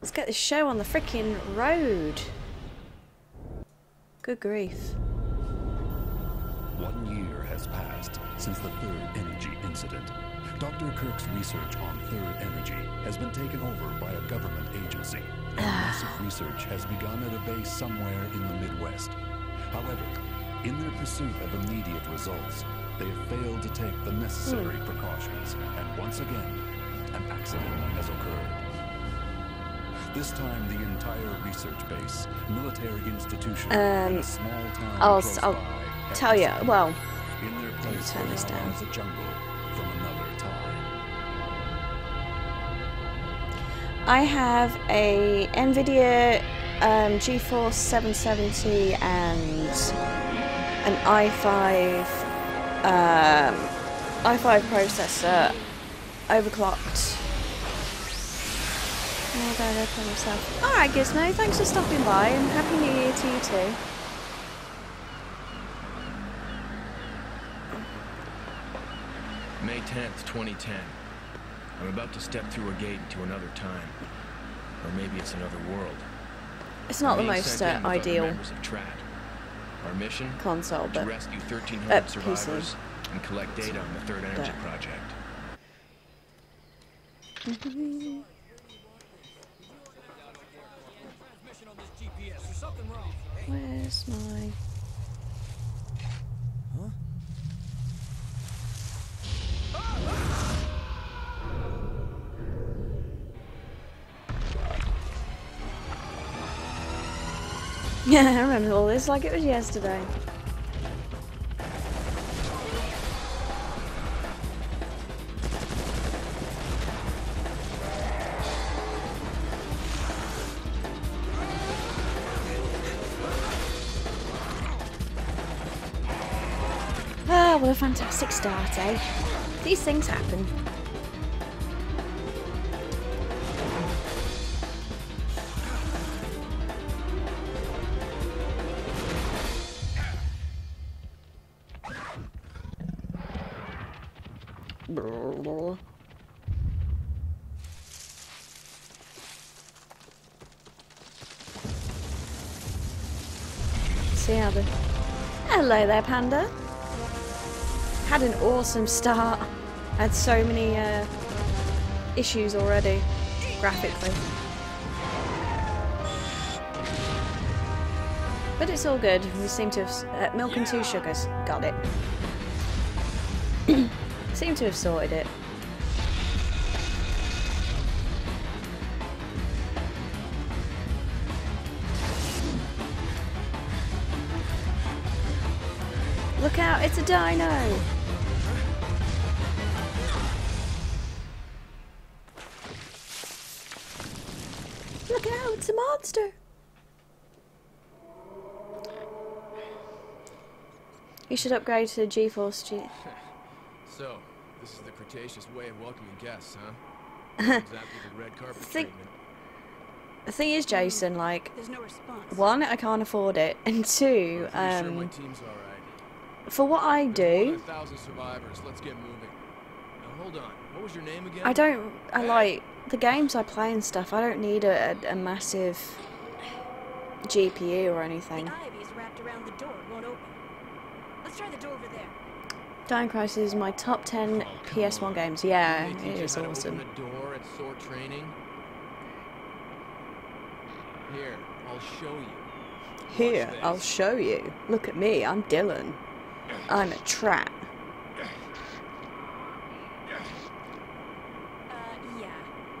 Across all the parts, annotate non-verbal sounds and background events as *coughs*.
Let's get this show on the freaking road. Good grief. One year has passed since the Third Energy incident. Dr. Kirk's research on Third Energy has been taken over by a government agency, and *sighs* massive research has begun at a base somewhere in the Midwest. However, in their pursuit of immediate results, they have failed to take the necessary hmm. precautions, and once again, an accident has occurred. This time, the entire research base, military institution, and a small town Um, I'll I'll by tell you. Well, in their place turn this down. a jungle from another time. I have a NVIDIA um, GeForce 770 and an i5 um, i5 processor overclocked. Oh, God, open myself. All right, Gizmo. Thanks for stopping by, and happy New Year to you too. May 10th, 2010. I'm about to step through a gate into another time. Or maybe it's another world. It's not the most uh, in with other ideal members of TRAT. Our mission? console, To rescue 1,300 uh, PC. survivors and collect data on the Third Energy But- Project. *laughs* where's my? *laughs* Yeah, I remember all this like it was yesterday. What a fantastic start, eh? These things happen. See how the. Hello there, Panda. Had an awesome start. Had so many uh, issues already, graphically. But it's all good. We seem to have. Uh, milk and two sugars. Got it. *coughs* seem to have sorted it. Look out, it's a dino! It's a monster! You should upgrade to GeForce G. *laughs* So, this is the Cretaceous way of welcoming guests, huh? *laughs* exactly the red carpet Think- treatment. The thing is, Jason, like, There's no response. one, I can't afford it, and two, I'm sure my um, team's alright. for what I do, thousand survivors. Let's get moving. Now hold on. What was your name again? I don't. I like the games I play and stuff. I don't need a, a, a massive GPU or anything. ivy's wrapped around the door. It won't open. Let's try the door over there. Dino Crisis is my top 10 Oh, PS1 on. games. Yeah, Didn't they it teach you is how to awesome. Open door at SORT training. Here, I'll show you. Here, I'll show you. Look at me, I'm Dylan. I'm a trap. Uh, yeah.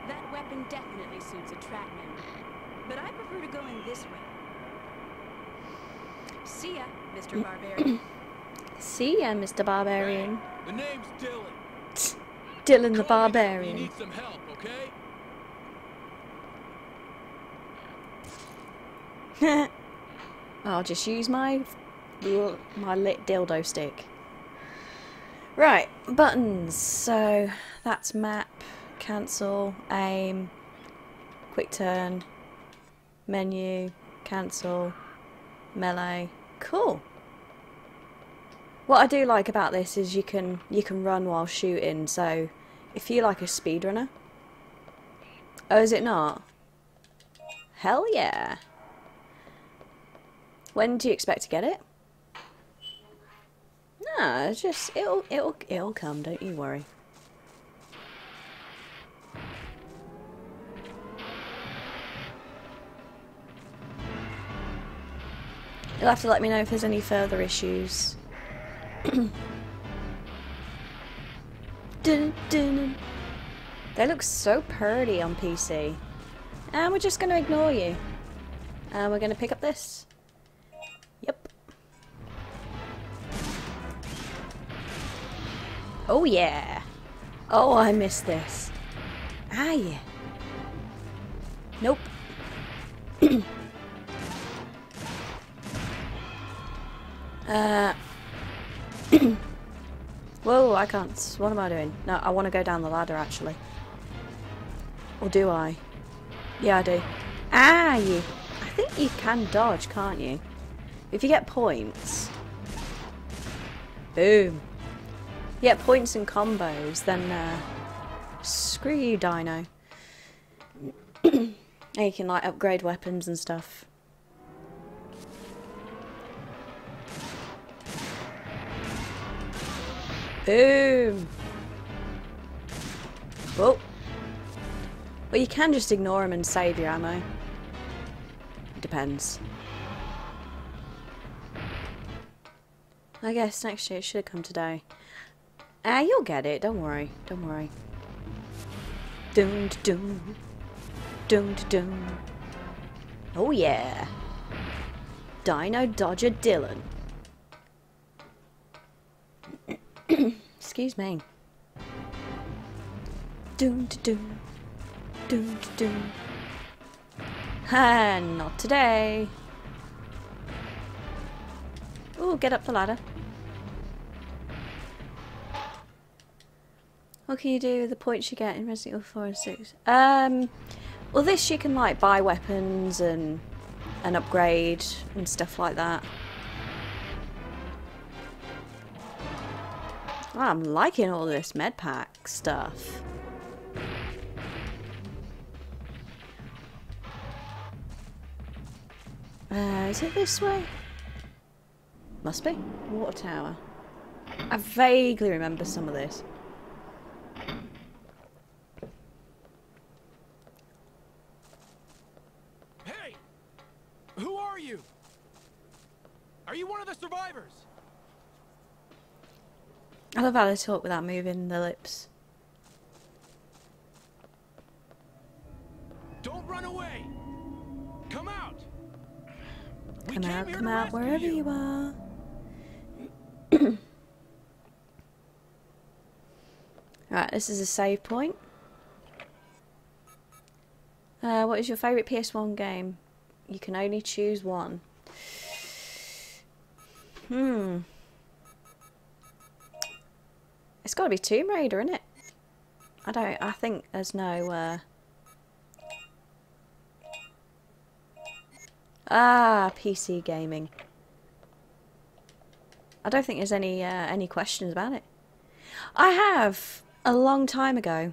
That weapon definitely suits a TRAT member. But I prefer to go in this way. See ya, Mr. Mm. Barbarian. *clears throat* See ya, Mr. Barbarian. The name's Dylan. *sniffs* Dylan the Call me when You Barbarian. need some help, okay? *laughs* I'll just use my my lit dildo stick. Right, buttons. So that's map, cancel, aim, quick turn, menu, cancel, melee. Cool. What I do like about this is you can you can run while shooting. So if you like a speedrunner, oh, is it not? Hell yeah. When do you expect to get it? No, it's just it'll it'll it'll come, don't you worry. You'll have to let me know if there's any further issues. *coughs* dun, dun. They look so pretty on PC. And we're just going to ignore you. And we're going to pick up this. Yep. Oh yeah. Oh, I missed this. Ah, yeah. Nope. *coughs* uh. *clears throat* Whoa, I can't. What am I doing? No, I want to go down the ladder actually. Or do I? Yeah, I do. Ah, you. I think you can dodge, can't you? If you get points. Boom. You get points and combos, then uh, screw you, Dino. *clears throat* and you can like upgrade weapons and stuff. Boom. Whoa. Well, you can just ignore him and save your ammo. It depends. I guess next year it should have come today. Ah, you'll get it. Don't worry. Don't worry. Dun dun dun dun. Oh yeah. Dino Dodger Dylan. Excuse me. Dun dun dun dun. Ha! Not today. Ooh, get up the ladder. What can you do with the points you get in Resident Evil 4 and 6? Um, well this you can like buy weapons and, and upgrade and stuff like that. I'm liking all this med pack stuff. Uh, is it this way? Must be. Water tower. I vaguely remember some of this. Hey! Who are you? Are you one of the survivors? I love how they talk without moving their lips. Don't run away! Come out! We Come out, come out, wherever you. you are. *coughs* right, this is a save point. Uh, what is your favourite PS1 game? You can only choose one. Hmm. It's got to be Tomb Raider, isn't it? I don't. I think there's no. Uh... Ah, PC gaming. I don't think there's any uh, any questions about it. I have a long time ago.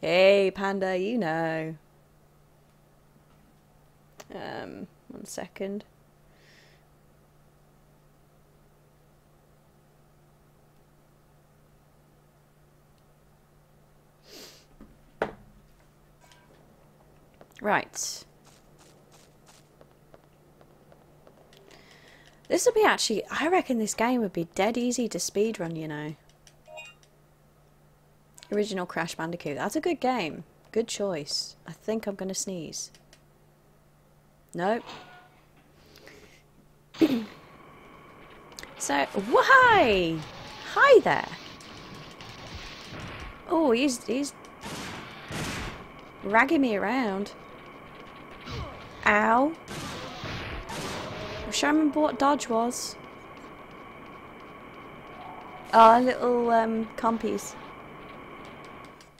Hey, Panda, you know. Um, one second. Right. This would be actually, I reckon this game would be dead easy to speedrun, you know. Original Crash Bandicoot. That's a good game. Good choice. I think I'm going to sneeze. Nope. *clears throat* so, why? Hi there. Oh, he's, he's ragging me around. Ow. Wish I remember what dodge was. Oh, little um, compies.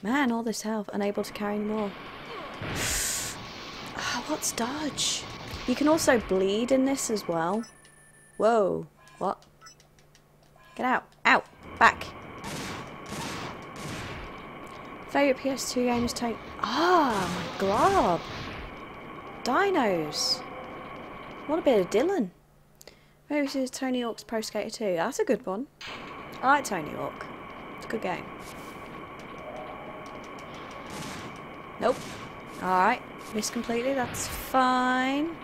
Man, all this health, unable to carry more. *sighs* Ah, what's dodge? You can also bleed in this as well. Whoa, what? Get out, out, back. Favourite PS2 game is Tony... Ah, my glob! Dinos! What a bit of Dylan. Maybe this is Tony Hawk's Pro Skater 2. That's a good one. I like Tony Hawk. It's a good game. Nope. Alright. Missed completely. That's fine.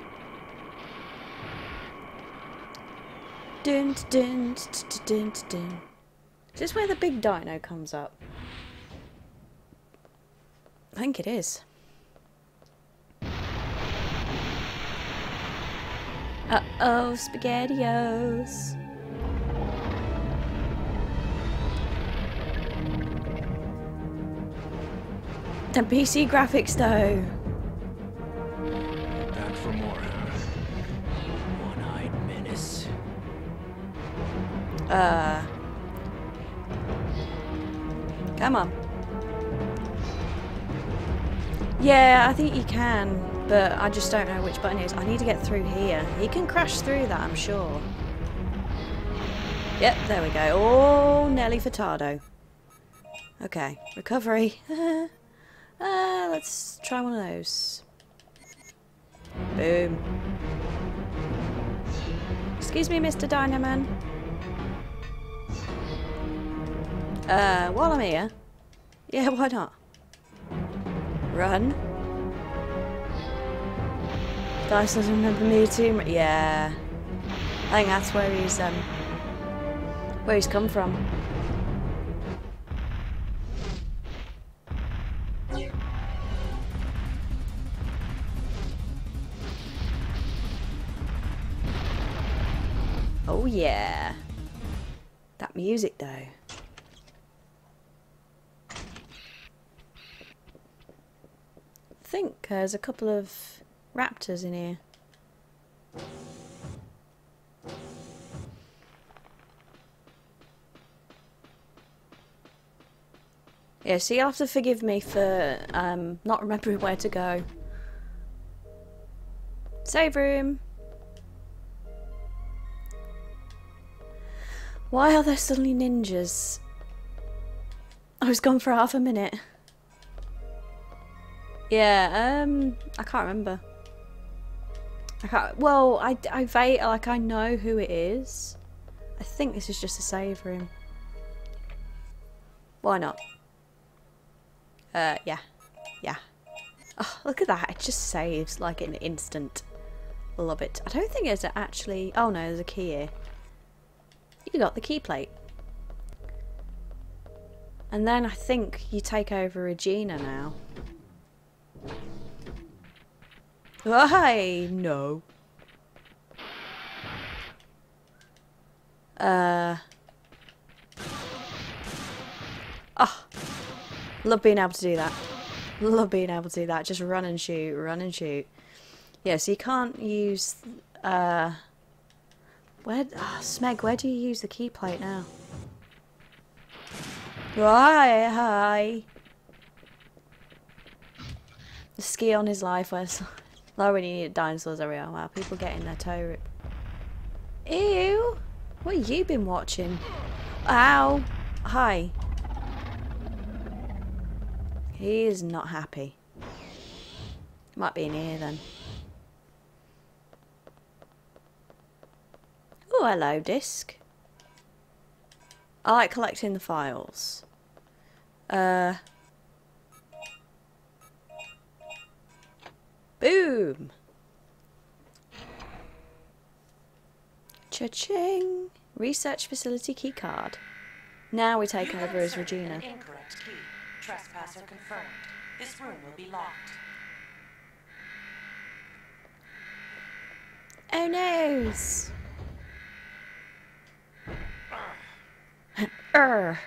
Dun dun dun dun. Is this where the big dino comes up? I think it is. Uh-oh, SpaghettiOs. The PC graphics though. Back for more, huh? One-eyed menace. Uh. Come on. Yeah, I think you can, but I just don't know which button it is. I need to get through here. He can crash through that, I'm sure. Yep, there we go. Oh, Nelly Furtado. Okay, recovery. uh, *laughs* let's try one of those. Boom. Excuse me, Mr. Dynaman. Uh, while I'm here. Yeah, *laughs* why not? Run. Dice doesn't remember me too much. Yeah. I think that's where he's, um, where he's come from. Oh yeah. That music though. I think there's a couple of raptors in here. Yeah, so you'll have to forgive me for um, not remembering *laughs* where to go. Save room. Why are there suddenly ninjas? I was gone for half a minute. Yeah, um, I can't remember. I can't. Well, I, I like I know who it is. I think this is just a save room. Why not? Uh, yeah, yeah. Oh, look at that! It just saves like in an instant. Love it. I don't think it's actually. Oh no, there's a key here. You got the key plate. And then I think you take over Regina now. Why? No. Uh. Oh. Love being able to do that. Love being able to do that. Just run and shoot, run and shoot. Yeah, so you can't use, uh... Where, oh, Smeg, where do you use the key plate now? Hi, hi. The ski on his life was when you needed dinosaurs everywhere. Wow, people getting their toe ripped. Ew! What have you been watching? Ow! Hi. He is not happy. Might be in here then. Oh, hello, disc. I like collecting the files. Uh. Boom! Cha-ching! Research facility keycard. Now we take You over as Regina. Incorrect key. Trespasser confirmed. This room will be locked. Oh no! Ah. *laughs* Urgh.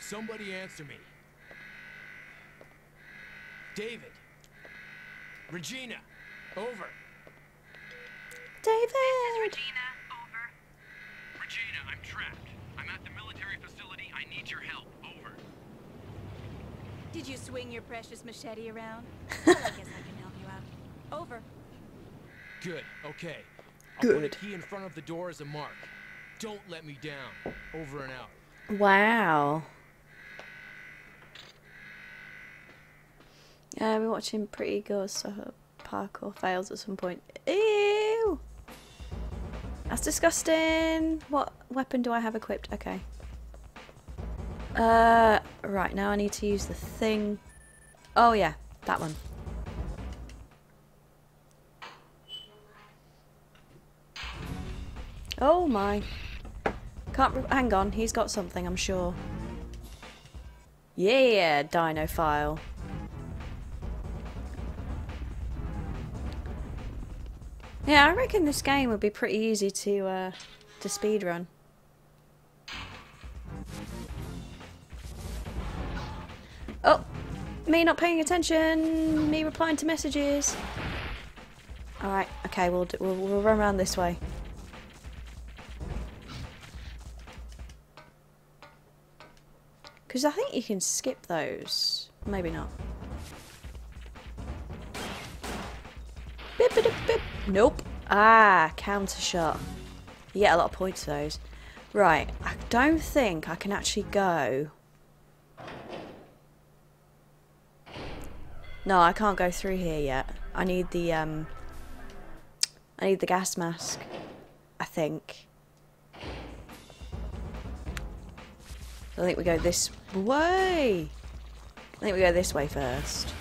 Somebody answer me. David. Regina. Over. David! Regina, over. Regina, I'm trapped. I'm at the military facility. I need your help. Over. Did you swing your precious machete around? *laughs* well, I guess I can help you out. Over. Good. Okay. I'll put Good. a key in front of the door as a mark. Don't let me down. Over and out. Wow. Yeah, we're watching Pretty Girls parkour fails at some point. Ew! That's disgusting. What weapon do I have equipped? Okay. Uh, right, now I need to use the thing. Oh yeah, that one. Oh my. Can't. Hang on, he's got something, I'm sure. Yeah, Dino file. Yeah, I reckon this game would be pretty easy to uh, to speedrun. Oh, me not paying attention. Me replying to messages. All right, okay, we'll do, we'll, we'll run around this way. Because I think you can skip those. Maybe not. Bip, bip, bip. Nope. Ah, counter shot. You get a lot of points for those. Right, I don't think I can actually go. No, I can't go through here yet. I need the um I need the gas mask. I think. I think we go this way. I think we go this way first.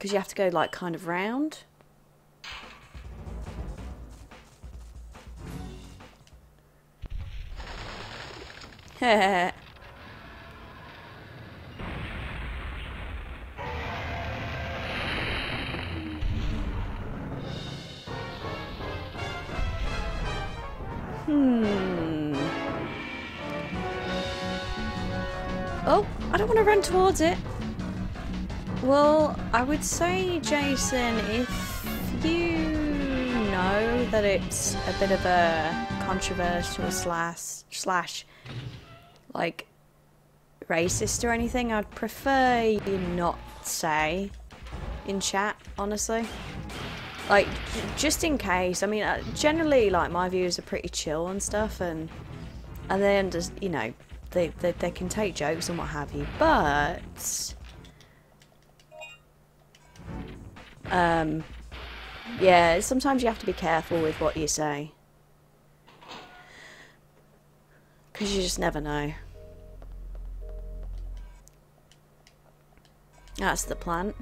Because you have to go like kind of round. *laughs* Hmm. Oh, I don't want to run towards it. Well, I would say, Jason, if you know that it's a bit of a controversial slash slash like racist or anything, I'd prefer you not say in chat, honestly. Like, just in case. I mean, uh, generally, like my views are pretty chill and stuff, and and then just you know, they they, they can take jokes and what have you, but um, yeah, sometimes you have to be careful with what you say because you just never know. That's the plant.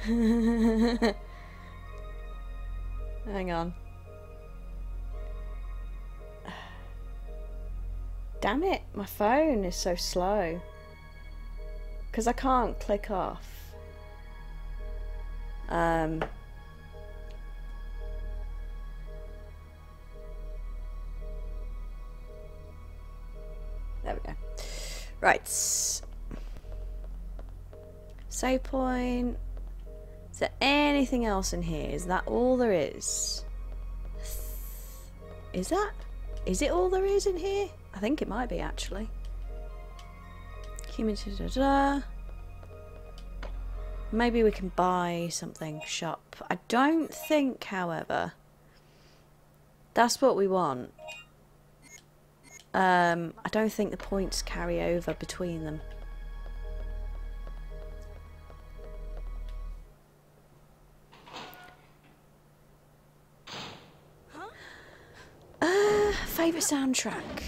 *laughs* Hang on. Damn it, my phone is so slow. Because I can't click off. Um. There we go. Right. Save point. Is there anything else in here? Is that all there is? Is that? Is it all there is in here? I think it might be actually. Maybe we can buy something shop. I don't think, however, that's what we want. Um, I don't think the points carry over between them. Soundtrack.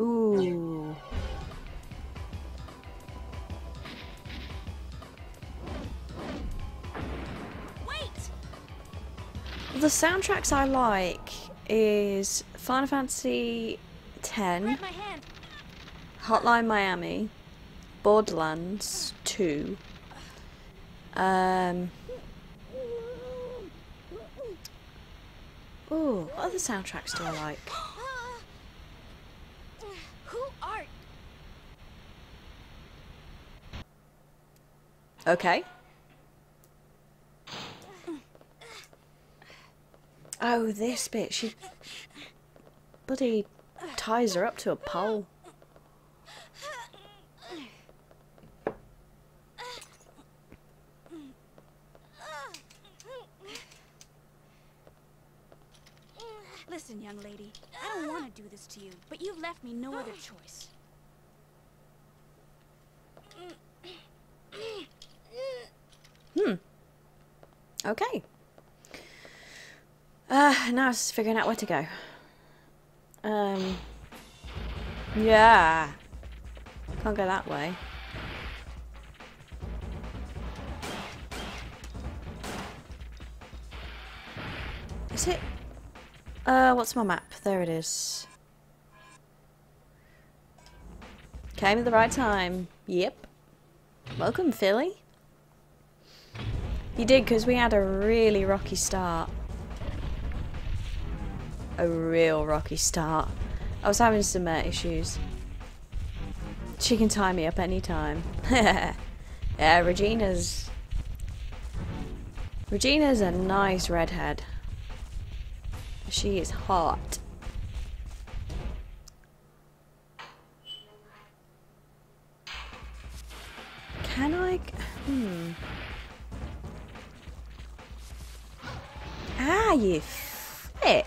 Ooh. Wait! The soundtracks I like is Final Fantasy X, Grab my hand. Hotline Miami, Borderlands 2. Um. Ooh, what other soundtracks do I like? *gasps* Who art? Okay. Oh, this bit. She bloody ties her up to a pole. Listen, young lady, I don't want to do this to you, but you've left me no other choice. Hmm. Okay. Uh, now it's figuring out where to go. Um. Yeah. Can't go that way. Is it? Uh, what's my map? There it is. Came at the right time. Yep. Welcome, Philly. You did, because we had a really rocky start. A real rocky start. I was having some uh, issues. She can tie me up anytime. *laughs* yeah, Regina's... Regina's a nice redhead. She is hot. Can I... Hmm... Ah, you flip.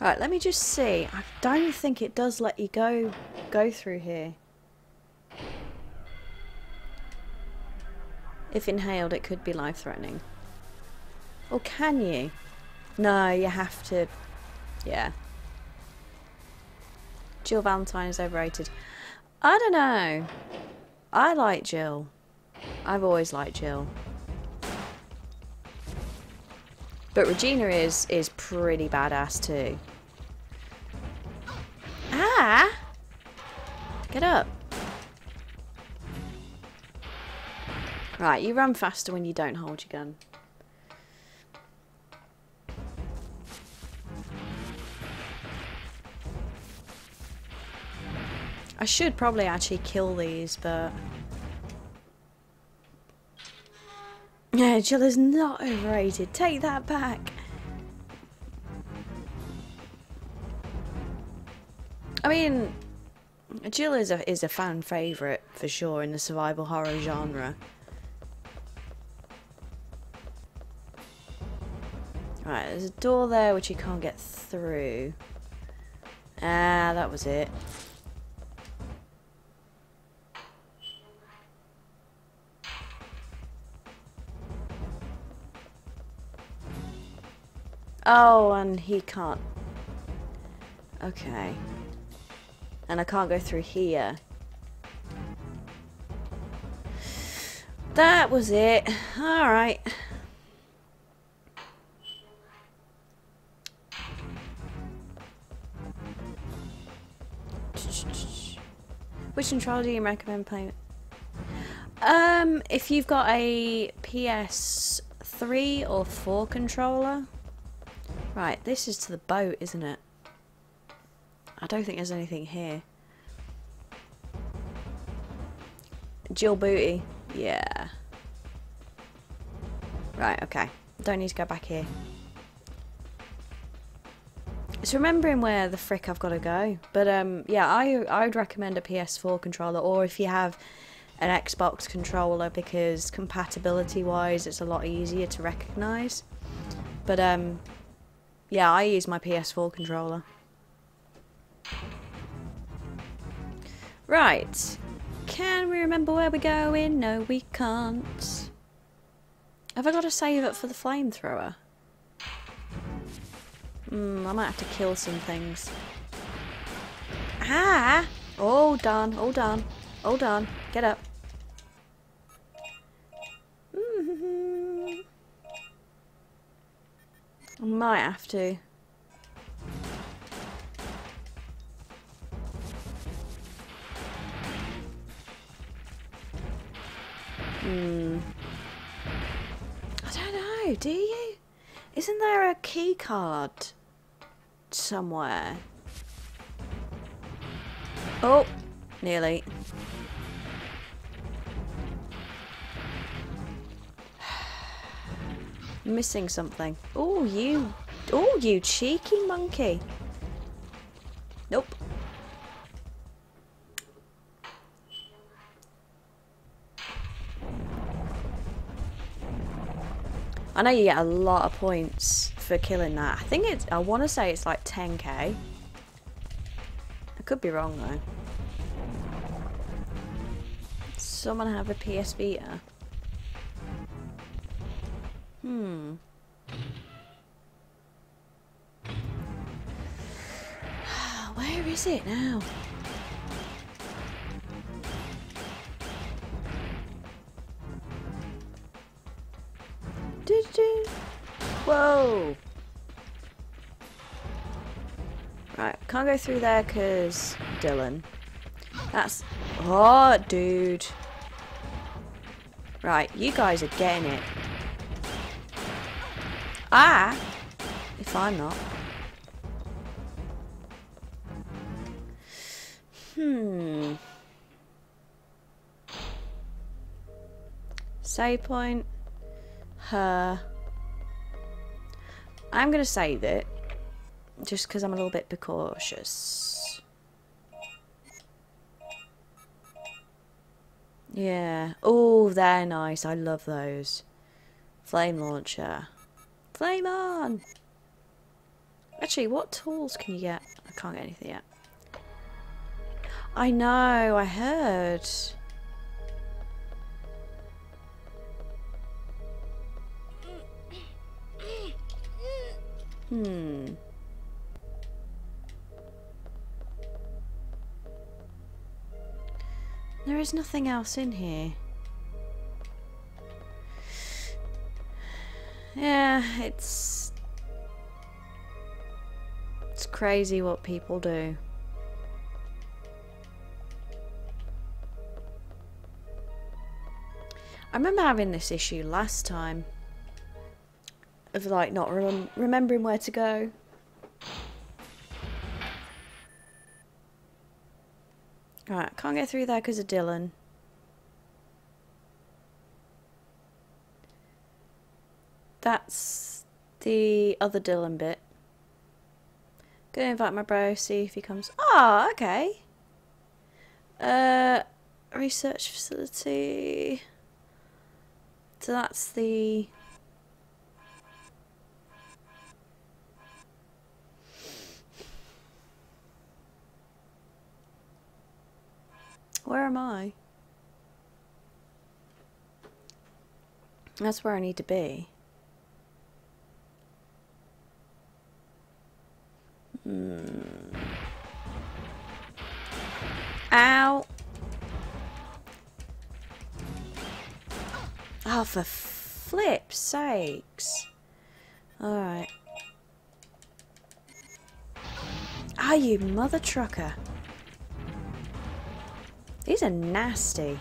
Right, let me just see. I don't think it does let you go go through here. If inhaled, it could be life-threatening. Or can you? No, you have to... Yeah. Jill Valentine is overrated. I don't know. I like Jill. I've always liked Jill. But Regina is is pretty badass too. Ah! Get up. Right, you run faster when you don't hold your gun. I should probably actually kill these, but... Yeah, Jill is not overrated. Take that back. I mean, Jill is a is a fan favorite for sure in the survival horror genre. Right, there's a door there which you can't get through. Ah, that was it. Oh, and he can't. Okay. And I can't go through here. That was it. Alright. Which controller do you recommend playing? Um, if you've got a PS3 or 4 controller. Right, this is to the boat, isn't it? I don't think there's anything here. Jill Booty. Yeah. Right, okay. Don't need to go back here. It's remembering where the frick I've got to go. But um, yeah, I I would recommend a PS4 controller, or if you have an Xbox controller, because compatibility-wise, it's a lot easier to recognise. But um, yeah, I use my PS4 controller. Right. Can we remember where we're going? No, we can't. Have I got to save it for the flamethrower? Hmm, I might have to kill some things. Ah! Hold on, hold on, hold on. Get up. I might have to. Hmm. I don't know, do you? Isn't there a key card somewhere? Oh, nearly. Missing something. Oh, you. Oh, you cheeky monkey. Nope. I know you get a lot of points for killing that. I think it's, I want to say it's like 10k. I could be wrong though. Someone have a PS Vita? Hmm. *sighs* Where is it now? Whoa! Right, can't go through there because Dylan. That's. Oh, dude. Right, you guys are getting it. Ah! If I'm not. Hmm. Save point. Her. I'm going to save it. Just because I'm a little bit precautious. Yeah. Oh, they're nice. I love those. Flame launcher. Flame on! Actually, what tools can you get? I can't get anything yet. I know, I heard. Hmm. There is nothing else in here. Yeah, it's... It's crazy what people do. I remember having this issue last time. Of like not rem remembering where to go. Right, can't get through there because of Dylan. That's the other Dylan bit. Gonna invite my bro, see if he comes. Ah, oh, okay. Uh, research facility. So that's the... Where am I? That's where I need to be. Ow! Oh, for flip's sakes. Alright. Ah, you mother trucker. These are nasty.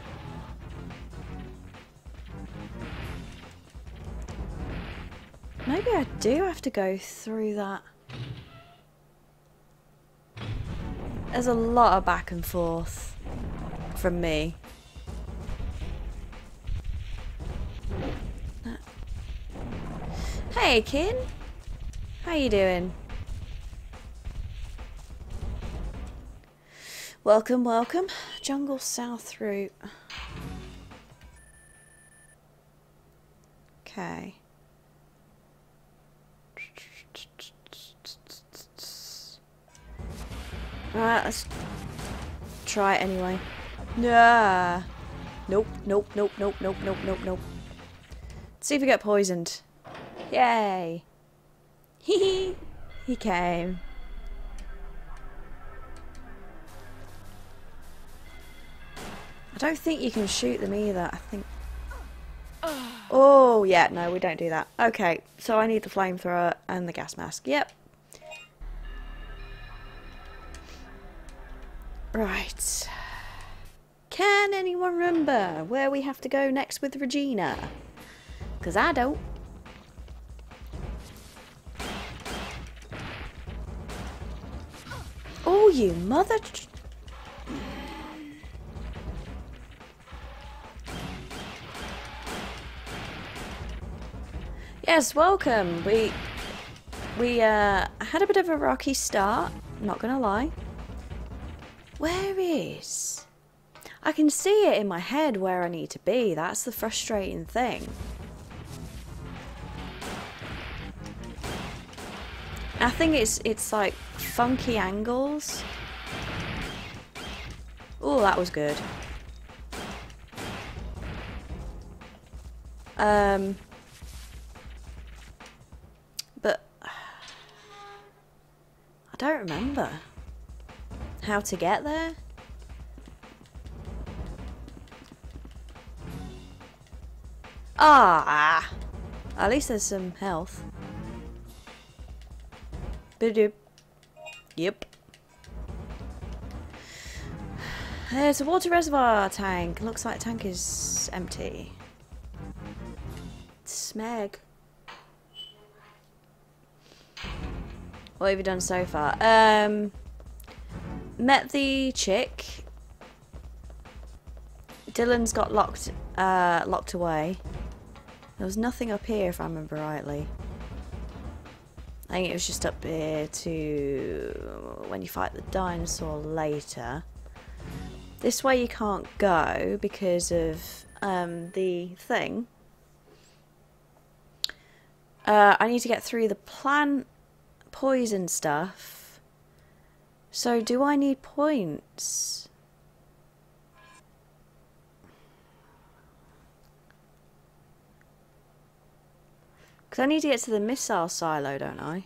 Maybe I do have to go through that. There's a lot of back and forth from me. Hey, Kin. How you doing? Welcome, welcome. Jungle South route. Okay. Alright, let's try it anyway. Nah. Nope, nope, nope, nope, nope, nope, nope, nope. See if we get poisoned. Yay! *laughs* Hee He came. I don't think you can shoot them either. I think... Oh, yeah, no, we don't do that. Okay, so I need the flamethrower and the gas mask. Yep. Right. Can anyone remember where we have to go next with Regina? Because I don't. Oh, you mother... Yes, welcome. We we uh, had a bit of a rocky start, not gonna lie. Where is? I can see it in my head where I need to be. That's the frustrating thing. I think it's it's like funky angles. Oh, that was good. Um, but *sighs* I don't remember how to get there. Ah, at least there's some health. Bidoop. Yep. There's a water reservoir tank. Looks like tank is empty. Smeg. What have you done so far? Um, met the chick. Dylan's got locked, uh, locked away. There was nothing up here, if I remember rightly. I think it was just up here to when you fight the dinosaur later. This way you can't go because of um, the thing. Uh, I need to get through the plant poison stuff. So do I need points? Because I need to get to the missile silo, don't I?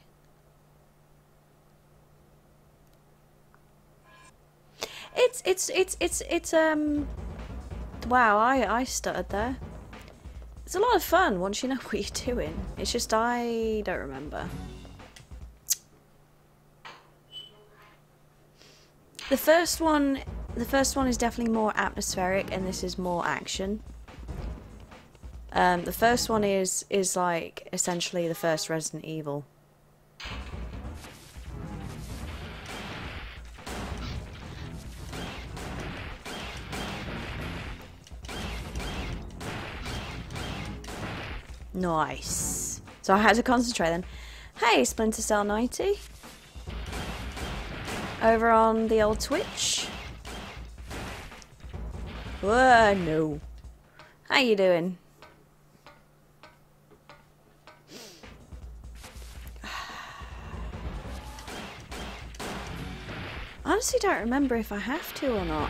It's it's it's it's it's um. Wow, I I stuttered there. It's a lot of fun once you know *laughs* what you're doing. It's just I don't remember. The first one, the first one is definitely more atmospheric, and this is more action. Um, the first one is is like essentially the first Resident Evil. Nice. So I had to concentrate then. Hey, Splinter Cell 90. Over on the old Twitch. Whoa, no. How you doing? *sighs* honestly don't remember if I have to or not.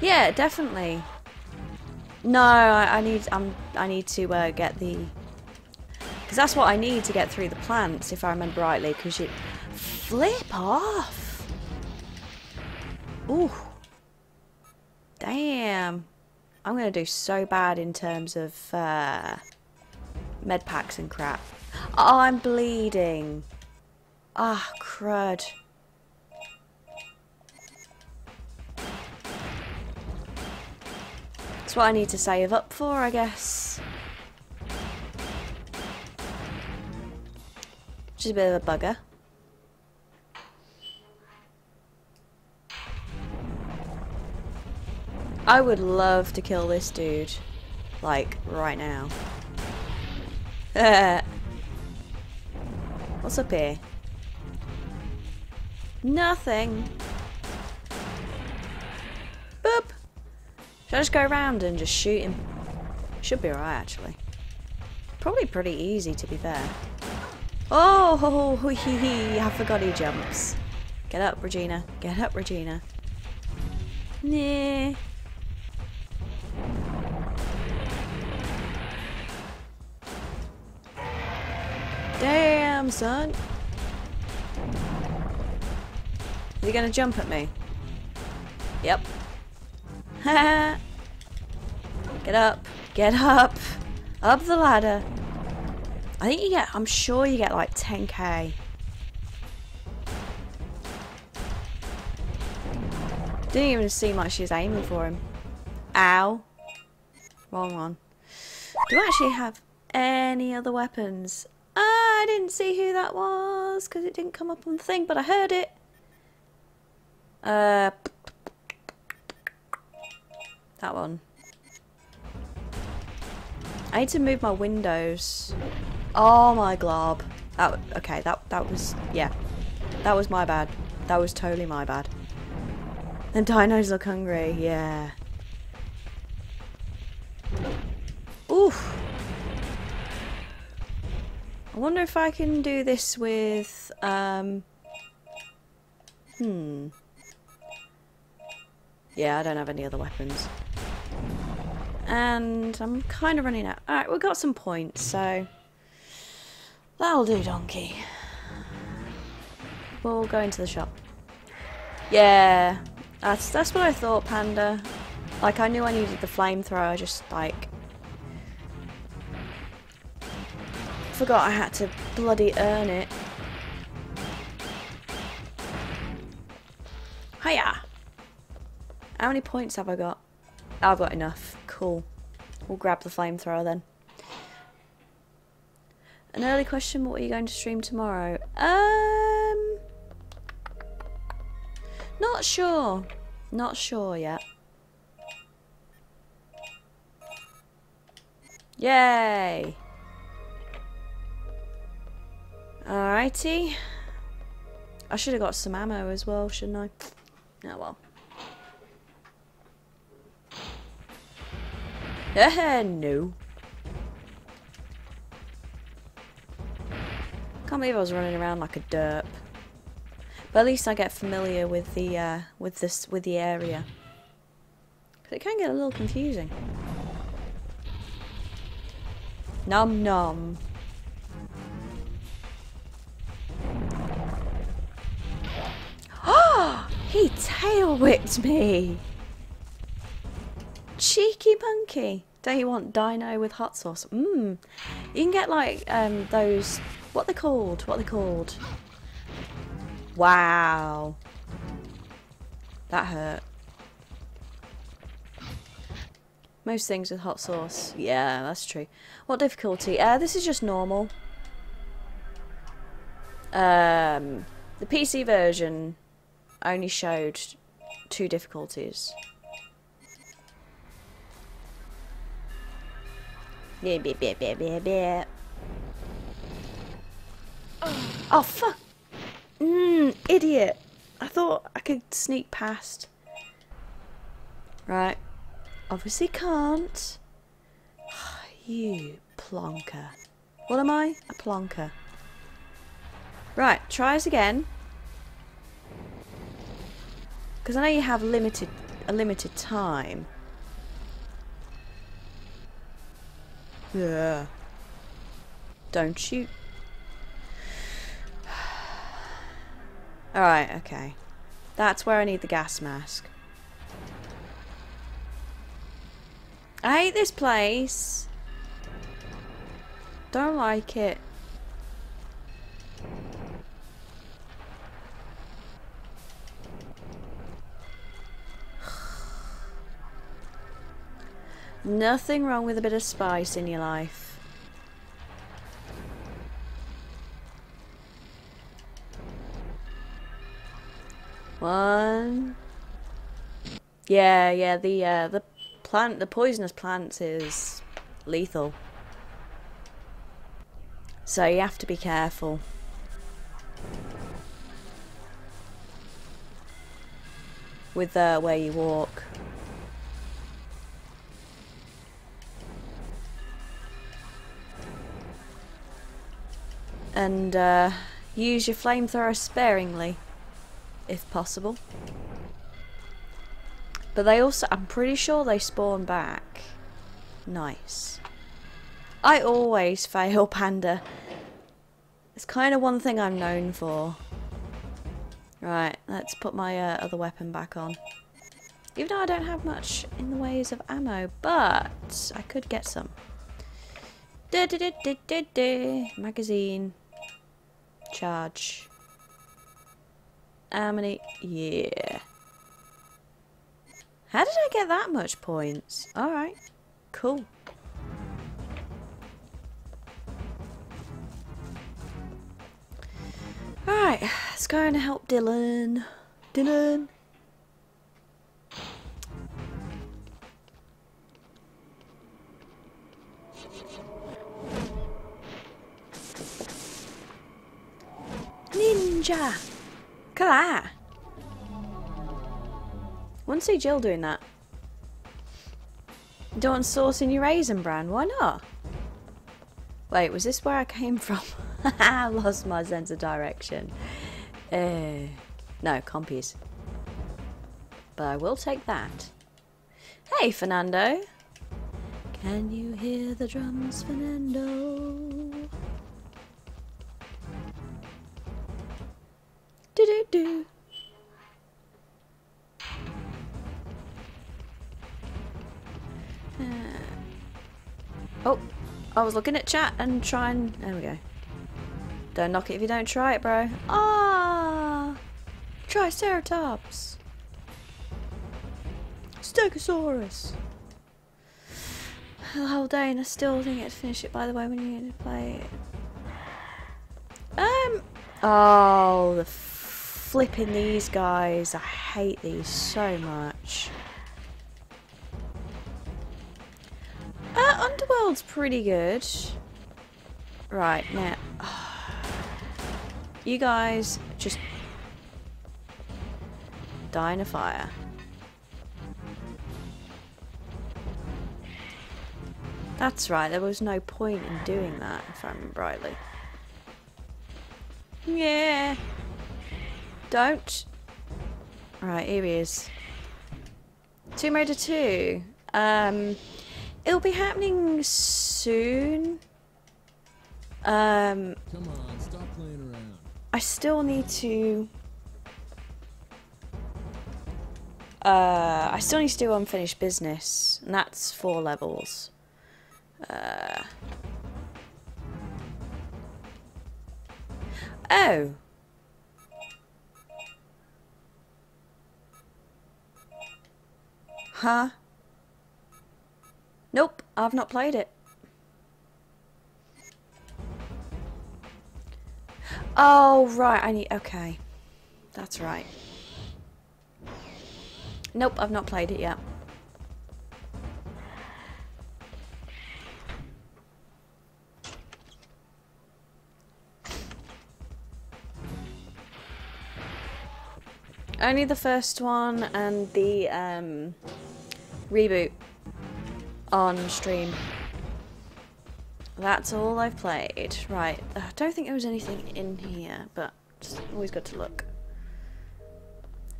Yeah, definitely. No, I, I need I'm I need to uh, get the because that's what I need to get through the plants if I remember rightly. Because you flip off. Ooh, damn! I'm gonna do so bad in terms of uh, med packs and crap. Oh, I'm bleeding. Ah, crud. That's what I need to save up for, I guess. Is a bit of a bugger. I would love to kill this dude. Like, right now. *laughs* What's up here? Nothing. Boop. Should I just go around and just shoot him? Should be alright, actually. Probably pretty easy, to be fair. Oh, *laughs* hee hee, I forgot he jumps. Get up, Regina. Get up, Regina. Nah. Damn, son. Are you gonna jump at me? Yep. *laughs* Get up. Get up. Up the ladder. I think you get, I'm sure you get like 10k. Didn't even seem like she was aiming for him. Ow. Wrong one. Do I actually have any other weapons? I didn't see who that was because it didn't come up on the thing, but I heard it. Uh, that one. I need to move my windows. Oh my glob. That okay. That that was yeah. That was my bad. That was totally my bad. The dinos look hungry. Yeah. Oof. I wonder if I can do this with, um... Hmm. Yeah, I don't have any other weapons. And I'm kind of running out. Alright, we've got some points, so... That'll do, donkey. We'll go into the shop. Yeah, that's that's what I thought, Panda. Like, I knew I needed the flamethrower, just like... Forgot I had to bloody earn it. Hiya! How many points have I got? I've got enough. Cool. We'll grab the flamethrower then. An early question, what are you going to stream tomorrow? Um... Not sure. Not sure yet. Yay! Alrighty. I should have got some ammo as well, shouldn't I? Oh well. Eh, *laughs* no. Can't believe I was running around like a derp. But at least I get familiar with the uh, with this with the area. 'Cause it can get a little confusing. Num num. Oh, he tail whipped me. Cheeky monkey. Don't you want dino with hot sauce? Mmm. You can get like um those what they called? What they called? Wow. That hurt. Most things with hot sauce. Yeah, that's true. What difficulty? Uh, this is just normal. Um, the PC version only showed two difficulties. Yeah, yeah, yeah, yeah, yeah. Oh, fuck! Mmm, idiot. I thought I could sneak past. Right. Obviously can't. Ah, you plonker. What am I? A plonker. Right, try us again. Because I know you have limited a limited time. Yeah. Don't shoot. Alright, okay. That's where I need the gas mask. I hate this place. Don't like it. *sighs* Nothing wrong with a bit of spice in your life. One. Yeah, yeah, the uh, the plant, the poisonous plants is lethal. So you have to be careful. With uh, where you walk. And uh, use your flamethrower sparingly, if possible. But they also, I'm pretty sure they spawn back. Nice. I always fail *laughs* Panda. It's kind of one thing I'm known for. Right, let's put my uh, other weapon back on. Even though I don't have much in the ways of ammo, but I could get some. Da -da -da. Magazine. Charge. How many? Yeah. How did I get that much points? Alright. Cool. Alright, let's go and help Dylan. Dylan. Ninja! Want to see Jill doing that. Don't sauce in your raisin bran, why not? Wait, was this where I came from? *laughs* I lost my sense of direction. Uh, no, compies. But I will take that. Hey, Fernando. Can you hear the drums, Fernando? Do do do. Uh, oh, I was looking at chat and trying. There we go. Don't knock it if you don't try it, bro. Ah, Triceratops, Stegosaurus. The whole day, and I still didn't get to finish it. By the way, when you play it. Um. Oh, the flipping these guys. I hate these so much. Uh, Underworld's pretty good. Right, now. *sighs* You guys just die in a fire. That's right, there was no point in doing that, if I remember rightly. Yeah. Don't. Right, here he is. Tomb Raider 2. Um, it'll be happening soon. Um, Come on, stop playing around. I still need to. Uh, I still need to do unfinished business, and that's four levels. Uh. Oh. Huh? Nope, I've not played it. Oh, right, I need... Okay. That's right. Nope, I've not played it yet. Only the first one and the um, reboot on stream. That's all I've played. Right, I don't think there was anything in here, but just always good to look.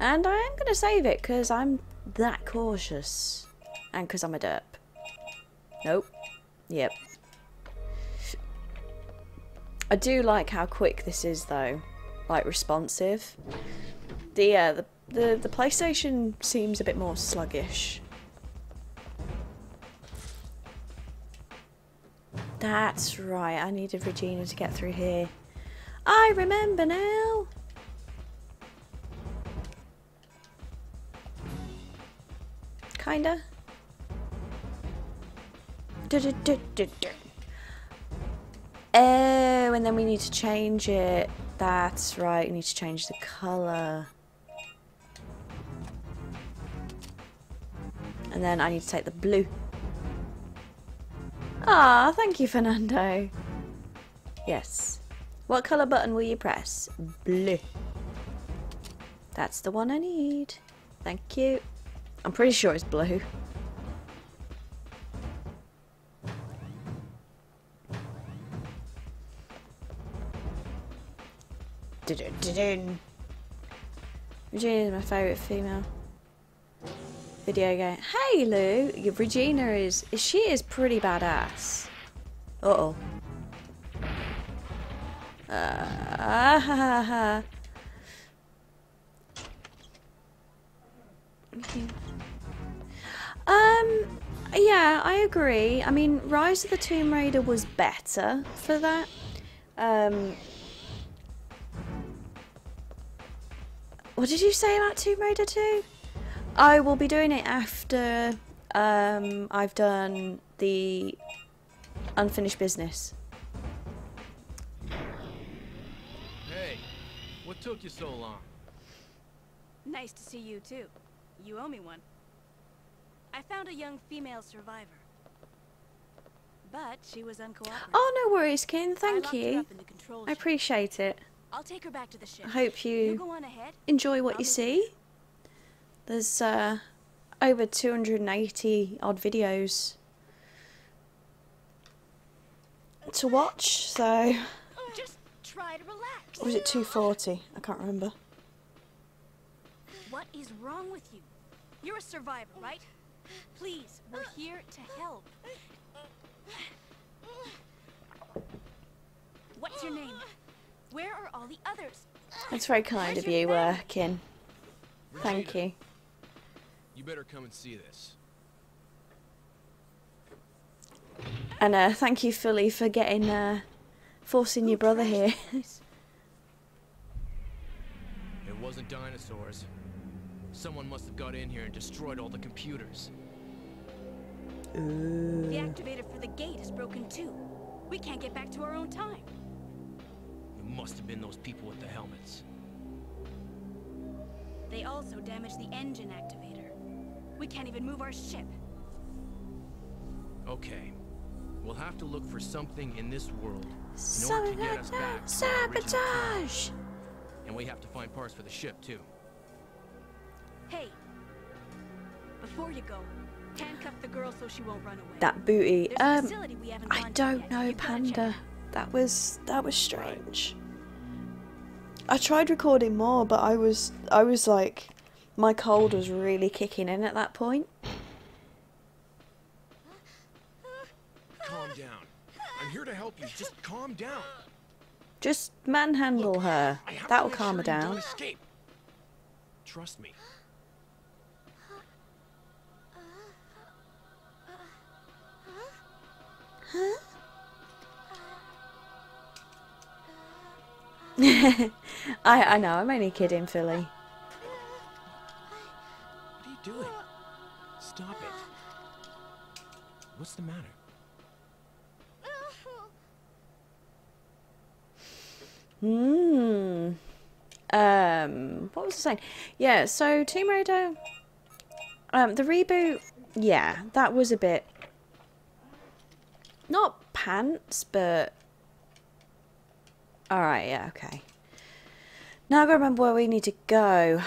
And I am going to save it because I'm that cautious. And because I'm a derp. Nope. Yep. I do like how quick this is though. Like responsive. The, uh, the, the, the PlayStation seems a bit more sluggish. That's right, I needed Regina to get through here. I remember now! Kinda. Du-du-du-du-du. Oh, and then we need to change it. That's right, we need to change the colour. And then I need to take the blue. Ah, thank you, Fernando. Yes. What colour button will you press? Blue. That's the one I need. Thank you. I'm pretty sure it's blue. Regina is my favourite female video game. Hey Lou, Regina is, she is pretty badass. Uh oh. *laughs* Uh. Um, yeah, I agree. I mean, Rise of the Tomb Raider was better for that. Um, what did you say about Tomb Raider 2? I will be doing it after um, I've done the unfinished business. Hey, what took you so long? Nice to see you too. You owe me one. I found a young female survivor. But she was uncooperative. Oh, no worries, Kin. Thank locked her you. up in the control I appreciate it. I'll take her back to the ship. I hope You you go on ahead. enjoy what I'll you move see. There's uh, over 280 odd videos. to watch, so Just try to relax. or was it 240? I can't remember. What is wrong with you? You're a survivor, right? Please, we're here to help. What's your name? Where are all the others? That's very kind of you, uh, Kin. Thank you. You better come and see this. And uh, thank you, Philly, for getting uh, forcing your brother here. *laughs* It wasn't dinosaurs. Someone must have got in here and destroyed all the computers. The activator for the gate is broken too. We can't get back to our own time. It must have been those people with the helmets. They also damaged the engine activator. We can't even move our ship. Okay. We'll have to look for something in this world in order to get us back to our original time. Sabotage! And we have to find parts for the ship too. Hey, before you go, handcuff the girl so she won't run away. That booty. There's Um, facility we haven't I don't know, You've gotta check it Panda. That was that was strange. I tried recording more, but I was I was like, my cold was really kicking in at that point. Calm down. I'm here to help you. Just calm down. Just manhandle her. Have to That'll calm her down. Escape. Trust me. *laughs* I I know. I'm only kidding, Philly. What's the matter? Hmm. Um. What was I saying? Yeah. So Tomb Raider. Um. The reboot. Yeah, that was a bit. Not pants, but. All right. Yeah. Okay. Now I gotta remember where we need to go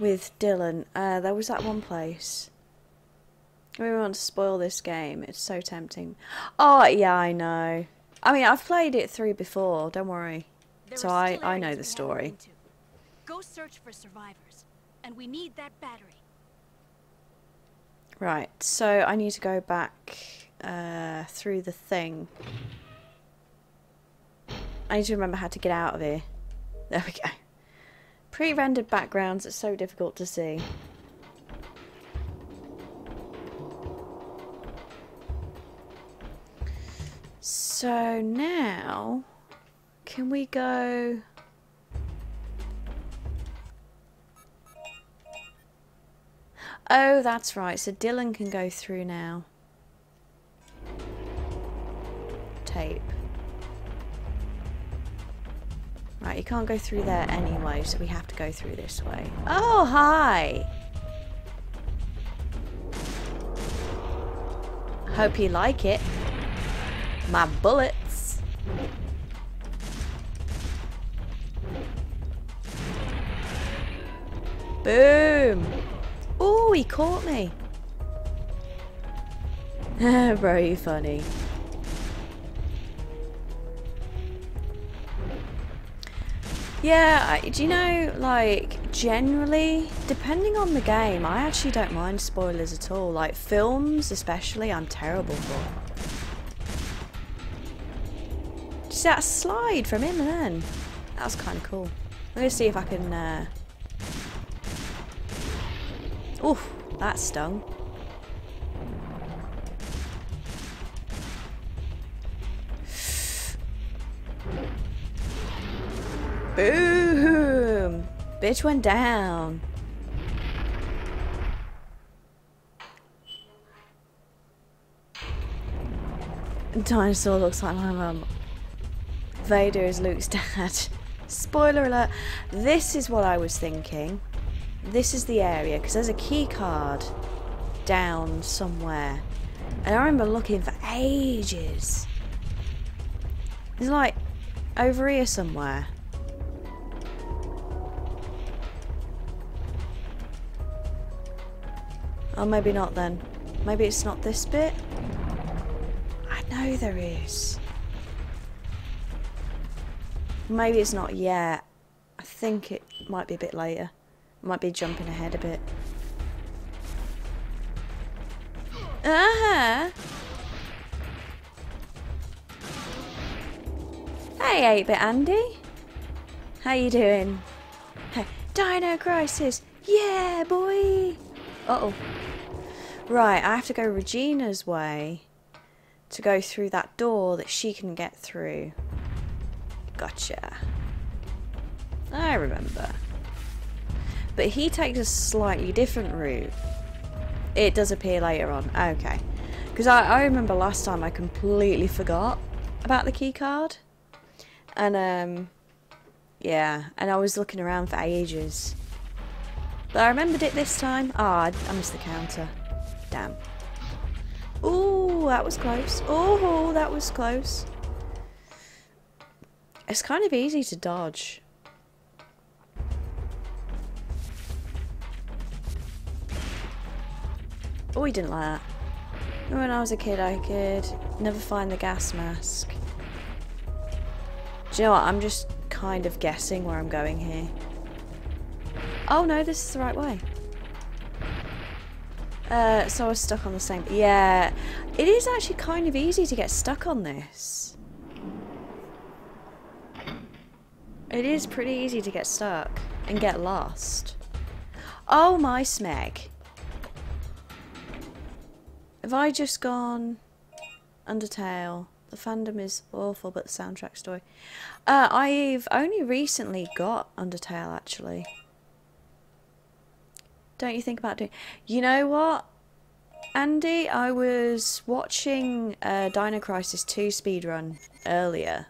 with Dylan. Uh, there was that one place. We want to spoil this game. It's so tempting. Oh yeah, I know. I mean, I've played it through before. Don't worry. There So I- I know the story. Go search for survivors, and we need that battery. Right, so I need to go back uh, through the thing. I need to remember how to get out of here. There we go. Pre-rendered backgrounds are so difficult to see. So now, can we go... Oh, that's right. So Dylan can go through now. Tape. Right, you can't go through there anyway, so we have to go through this way. Oh, hi! Hope you like it. My bullets. Boom! Oh, he caught me. *laughs* Very funny. Yeah, I, do you know, like, generally, depending on the game, I actually don't mind spoilers at all. Like, films, especially, I'm terrible for. That slide from him then. That was kind of cool. I'm going to see if I can, uh... Oof, that stung. Boom! Bitch went down. Dinosaur looks like my mum. Vader is Luke's *laughs* dad. Spoiler alert. This is what I was thinking. This is the area because there's a key card down somewhere. And I remember looking for ages. It's like over here somewhere. Oh, maybe not then. Maybe it's not this bit? I know there is. Maybe it's not yet. I think it might be a bit later. Might be jumping ahead a bit. Uh-huh. Hey, 8-Bit Andy. How you doing? Hey, Dino Crisis. Yeah, boy. Uh-oh. Right, I have to go Regina's way to go through that door that she can get through. Gotcha. I remember. But he takes a slightly different route. It does appear later on. Okay. Because I, I remember last time I completely forgot about the key card. And, um, yeah. And I was looking around for ages. But I remembered it this time. Ah, I, I missed the counter. Damn. Ooh, that was close. Oh, that was close. It's kind of easy to dodge. Oh, he didn't like that. When I was a kid, I could never find the gas mask. Do you know what? I'm just kind of guessing where I'm going here. Oh no, this is the right way. Uh, so I was stuck on the same... Yeah, it is actually kind of easy to get stuck on this. It is pretty easy to get stuck and get lost. Oh my smeg. Have I just gone Undertale? The fandom is awful, but the soundtrack story. Uh, I've only recently got Undertale, actually. Don't you think about doing... You know what, Andy? I was watching uh, Dino Crisis 2 speedrun earlier,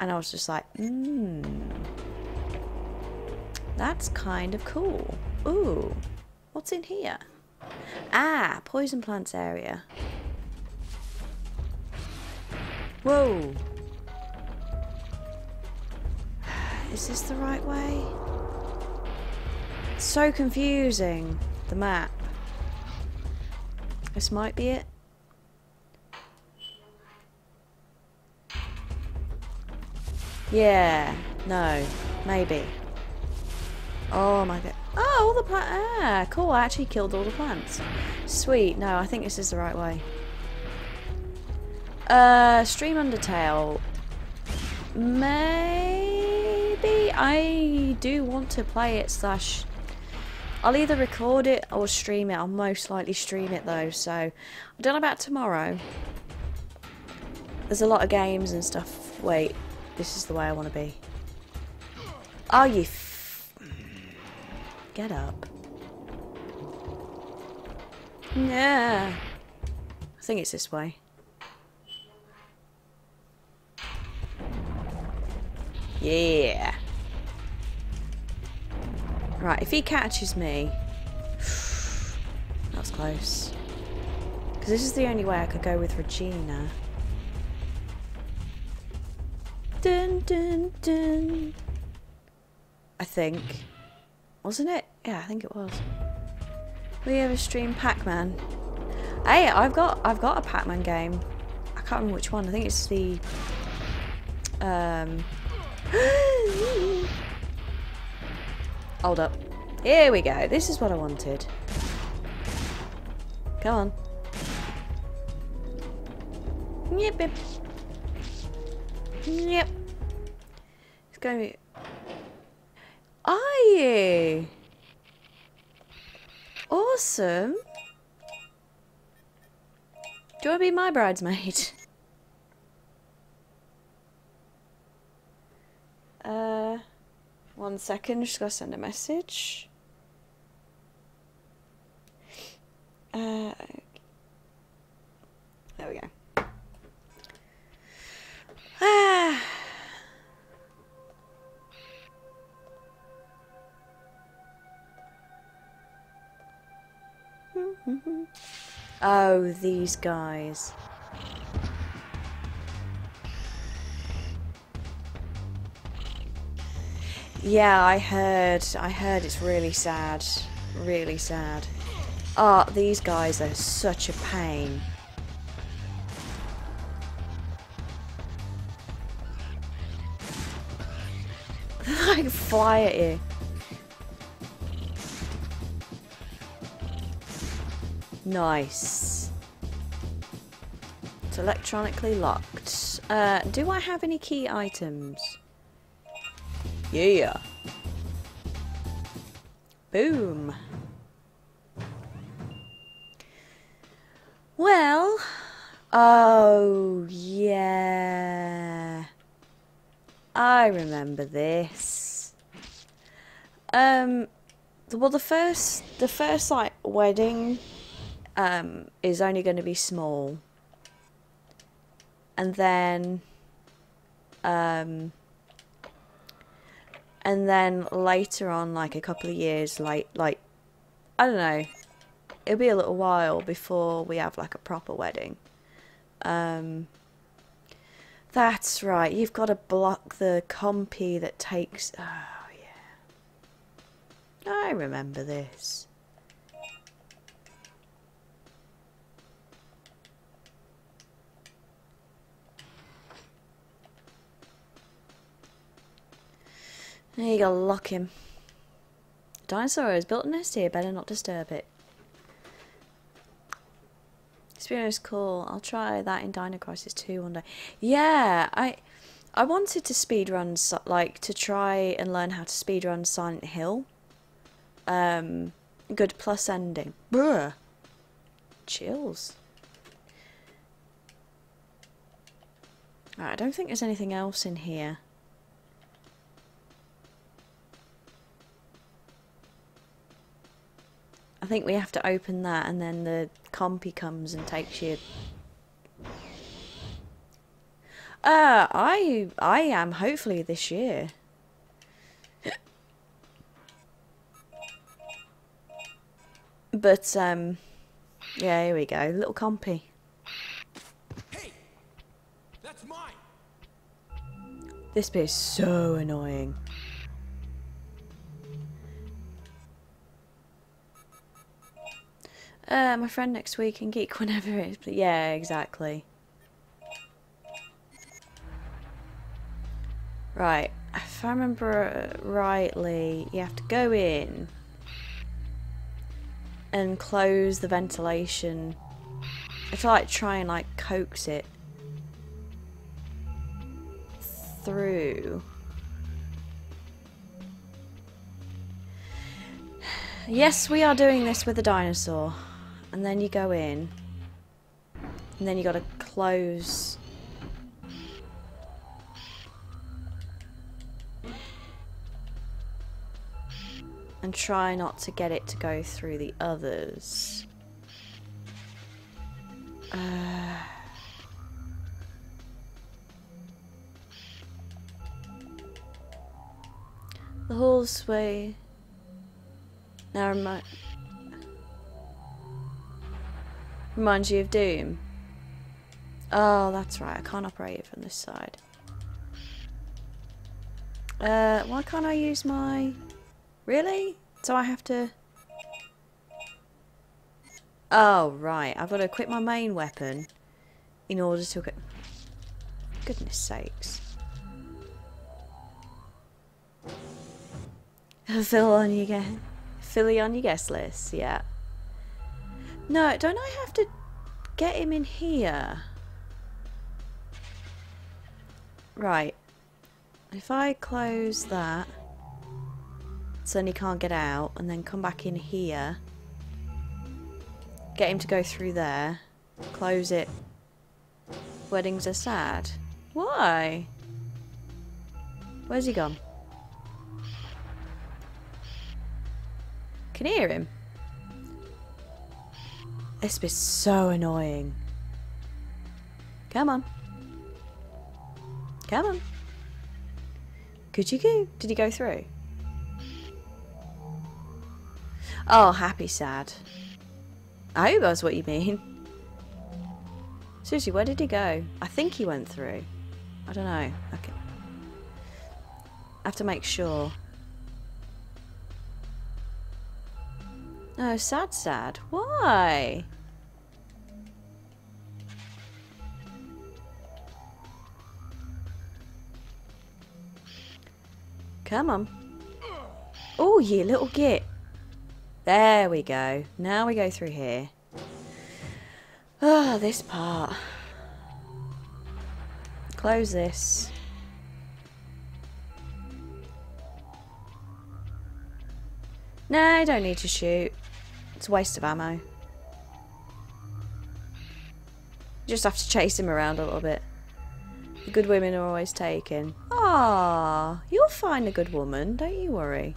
and I was just like, hmm... That's kind of cool. Ooh, what's in here? Ah, poison plants area. Whoa. *sighs* Is this the right way? It's so confusing, the map. This might be it. Yeah, no, maybe. Oh my god. Oh, all the plants. Ah, cool. I actually killed all the plants. Sweet. No, I think this is the right way. Uh, Stream Undertale. Maybe I do want to play it slash... I'll either record it or stream it. I'll most likely stream it though, so... I don't know about tomorrow. There's a lot of games and stuff. Wait, this is the way I want to be. Are you Get up. Yeah. I think it's this way. Yeah. Right, if he catches me... *sighs* That's close. Because this is the only way I could go with Regina. Dun dun dun. I think. Wasn't it? Yeah, I think it was. We have a stream Pac-Man. Hey, I've got I've got a Pac-Man game. I can't remember which one. I think it's the um *gasps* Hold up. Here we go. This is what I wanted. Come on. Yep, yep. Yep. It's going to be are you? Awesome. Do you want to be my bridesmaid? Uh, one second, just gotta send a message. Uh, there we go. *sighs* Oh, these guys. Yeah, I heard. I heard it's really sad. Really sad. Ah, oh, these guys are such a pain. *laughs* Can fly at you. Nice. It's electronically locked. Uh, do I have any key items? Yeah. Boom. Well, oh yeah. I remember this. Um, well, the first, the first like wedding, um, is only going to be small, and then, um, and then later on, like a couple of years, like like, I don't know, it'll be a little while before we have like a proper wedding. Um, that's right. You've got to block the compy that takes. Oh yeah. I remember this. There you go, lock him. The Dinosaur has built a nest here, better not disturb it. Experience cool. I'll try that in Dino Crisis 2 one day. Yeah, I I wanted to speedrun like to try and learn how to speedrun Silent Hill. Um good plus ending. Bruh. Chills. Right, I don't think there's anything else in here. I think we have to open that and then the compy comes and takes you. Uh, I I am hopefully this year. But um yeah, here we go. Little compy. Hey! That's mine! This bit is so annoying. Uh, my friend next week can geek *laughs* whenever it is. But yeah, exactly. Right. If I remember rightly, you have to go in and close the ventilation. I to like try and like coax it through. *sighs* Yes, we are doing this with a dinosaur. And then you go in. And then you got to close. And try not to get it to go through the others. Uh, *sighs* the hallway. Now remind reminds you of Doom. Oh, that's right. I can't operate it from this side. Uh, why can't I use my... Really? So I have to... Oh, right. I've got to equip my main weapon in order to... Goodness sakes. *laughs* Fill on you again. Philly on your guest list, yeah. No, don't I have to get him in here? Right. If I close that, so then he can't get out, and then come back in here, get him to go through there, close it. Weddings are sad. Why? Where's he gone? Can you hear him? This bit's so annoying. Come on. Come on. Could you go? Did he go through? Oh, happy sad. I hope that's what you mean. Seriously, where did he go? I think he went through. I don't know. Okay. I have to make sure. No, sad, sad. Why? Come on. Oh, you little git. There we go. Now we go through here. Ah, this part. Close this. No, I don't need to shoot. It's a waste of ammo. Just have to chase him around a little bit. The good women are always taken. Ah, you'll find a good woman, don't you worry.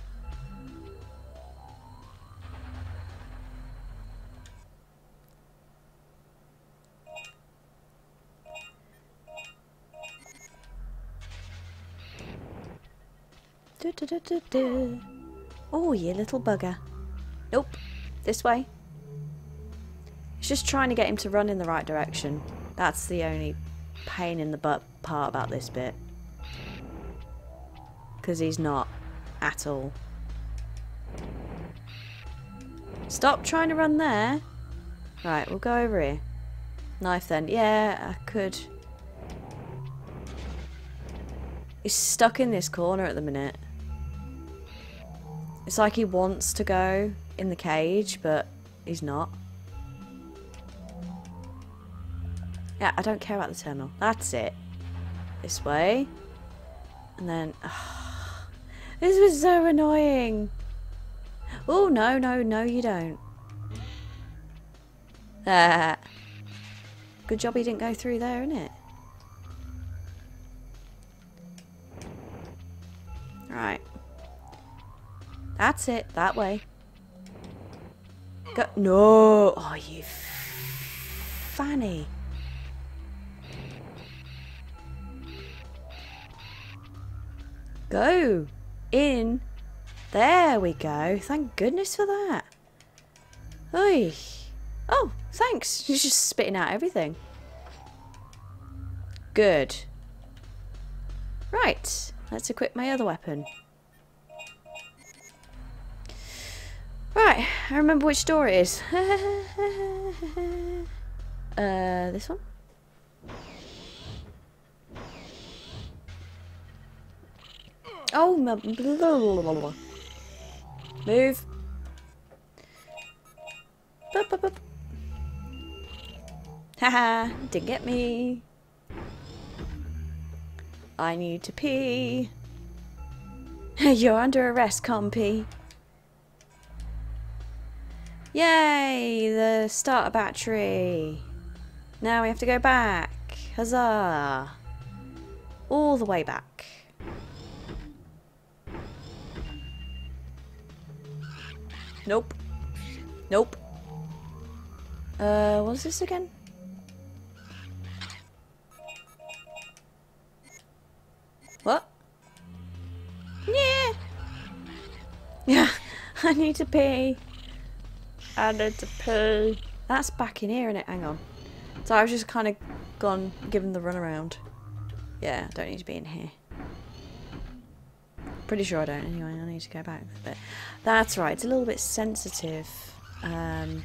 Oh, you little bugger. Nope. This way. It's just trying to get him to run in the right direction. That's the only pain in the butt part about this bit. Because he's not at all. Stop trying to run there. Right, we'll go over here. Knife then. Yeah, I could. He's stuck in this corner at the minute. It's like he wants to go in the cage, but he's not. Yeah, I don't care about the terminal. That's it. This way. And then... *sighs* this was so annoying. Oh, no, no, no, you don't. Ah. Good job he didn't go through there, innit? Right. That's it. That way. Go. No. Oh, you fanny. Go. In. There we go. Thank goodness for that. Oy. Oh, thanks. She's just spitting out everything. Good. Right. Let's equip my other weapon. Right, I remember which door it is. *laughs* uh, this one? Oh, my... Move. Bup, bup, bup. Haha, didn't get me. I need to pee. *laughs* You're under arrest, compy. Yay! The starter battery. Now we have to go back. Huzzah! All the way back. Nope. Nope. Uh, what's this again? What? Yeah. Yeah, *laughs* I need to pee. I need to pee. That's back in here, isn't it? Hang on. So I've just kind of gone, given the runaround. Yeah, don't need to be in here. Pretty sure I don't anyway, I need to go back. But that's right, it's a little bit sensitive. Um,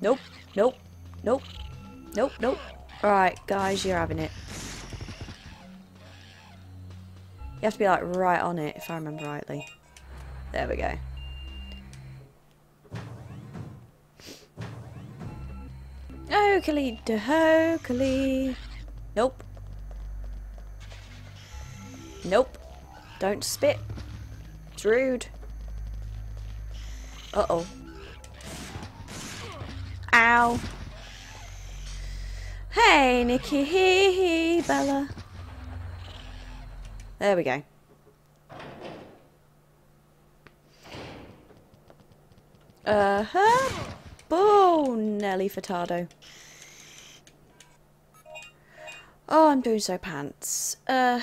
nope, nope, nope, nope, nope. Alright, guys, you're having it. You have to be like right on it, if I remember rightly. There we go. Oakley de Hoakley. Nope. Nope. Don't spit. It's rude. Uh-oh. Ow. Hey, Nikki, hee hee, Bella. There we go. Uh-huh. Boo, Nelly Furtado. Oh, I'm doing so pants. Uh...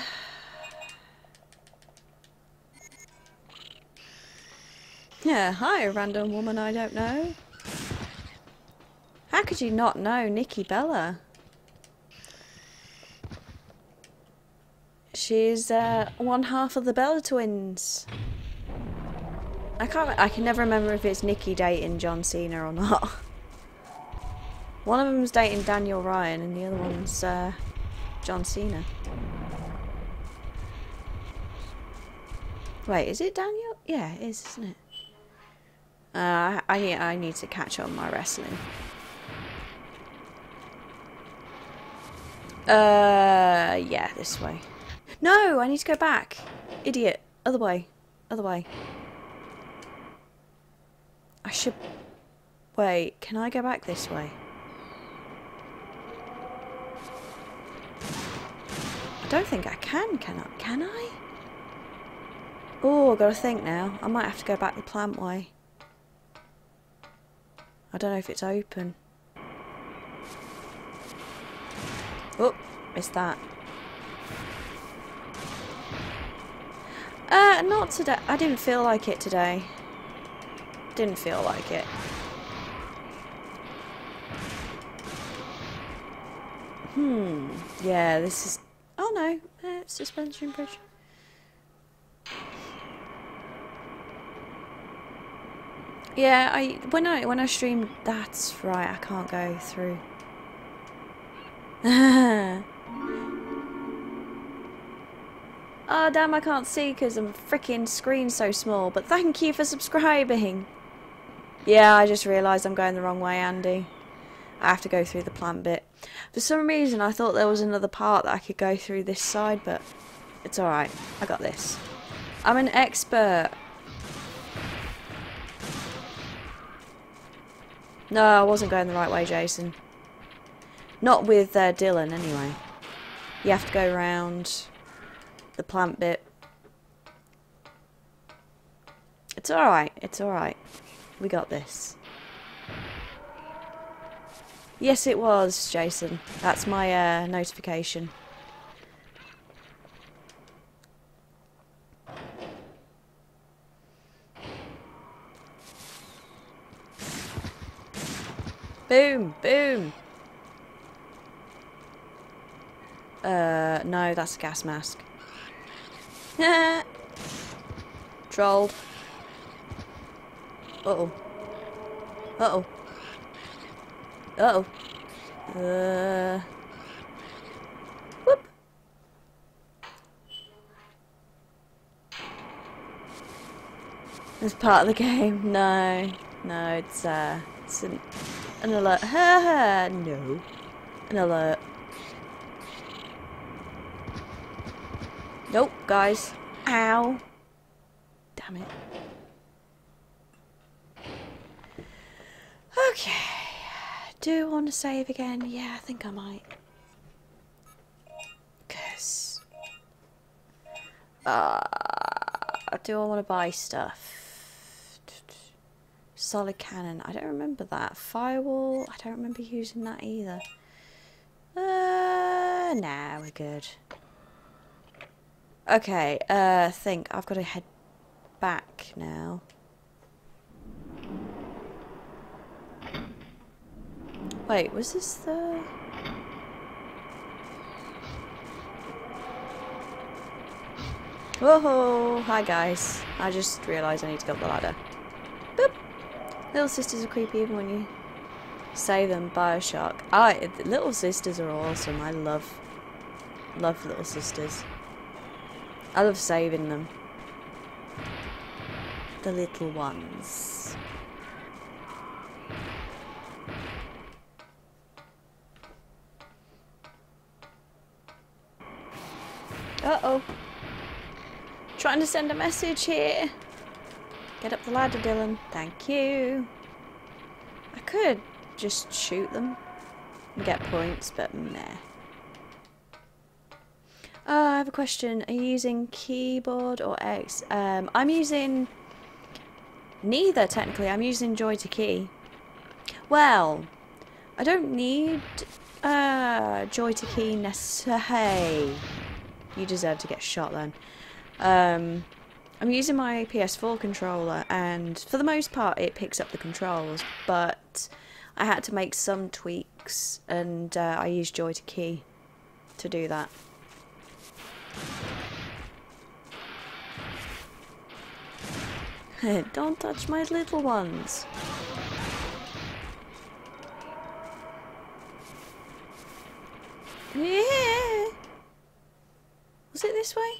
Yeah, hi, random woman I don't know. How could you not know Nikki Bella? She's uh, one half of the Bella twins. I can't. I can never remember if it's Nikki dating John Cena or not. One of them's dating Daniel Bryan, and the other one's uh, John Cena. Wait, is it Daniel? Yeah, it is, isn't it? Uh, I need I need to catch on my wrestling. Uh, yeah, this way. No, I need to go back. Idiot. Other way. Other way. I should... Wait, can I go back this way? I don't think I can, can I? Can I? Oh, I've got to think now. I might have to go back the plant way. I don't know if it's open. Oh, missed that. Uh, not today. I didn't feel like it today. Didn't feel like it. Hmm. Yeah, this is... Oh no, uh, suspension bridge. Yeah, I when I when I stream, that's right. I can't go through. oh *laughs* damn! I can't see because I'm freaking screen so small. But thank you for subscribing. Yeah, I just realised I'm going the wrong way, Andy. I have to go through the plant bit. For some reason, I thought there was another part that I could go through this side, but it's alright. I got this. I'm an expert. No, I wasn't going the right way, Jason. Not with uh, Dylan, anyway. You have to go around the plant bit. It's alright, it's alright. We got this. Yes, it was, Jason. That's my uh, notification. Boom, boom. Uh, no, that's a gas mask. *laughs* Trolled. Uh-oh. Uh-oh. Uh-oh. Uh... Whoop. It's part of the game. *laughs* No. No, it's, uh... It's an, an alert. Ha! *laughs* No. An alert. Nope, guys. Ow. Damn it. Okay. Do I want to save again? Yeah, I think I might. Because... Uh, do I want to buy stuff? Solid cannon. I don't remember that. Firewall. I don't remember using that either. Uh, nah, we're good. Okay, uh, think. I've got to head back now. Wait, was this the... Whoa! Hi guys. I just realised I need to go up the ladder. Boop! Little sisters are creepy even when you say them. Bioshock. I little sisters are awesome. I love, love little sisters. I love saving them. The little ones. Uh-oh. Trying to send a message here. Get up the ladder, Dylan. Thank you. I could just shoot them and get points, but meh. Uh, I have a question. Are you using keyboard or X? Um, I'm using neither, technically. I'm using JoyToKey. Well, I don't need uh, JoyToKey necessarily. You deserve to get shot then. Um, I'm using my PS4 controller and for the most part it picks up the controls but I had to make some tweaks and uh, I used JoyToKey to do that. *laughs* Don't touch my little ones. Yeah. Was it this way?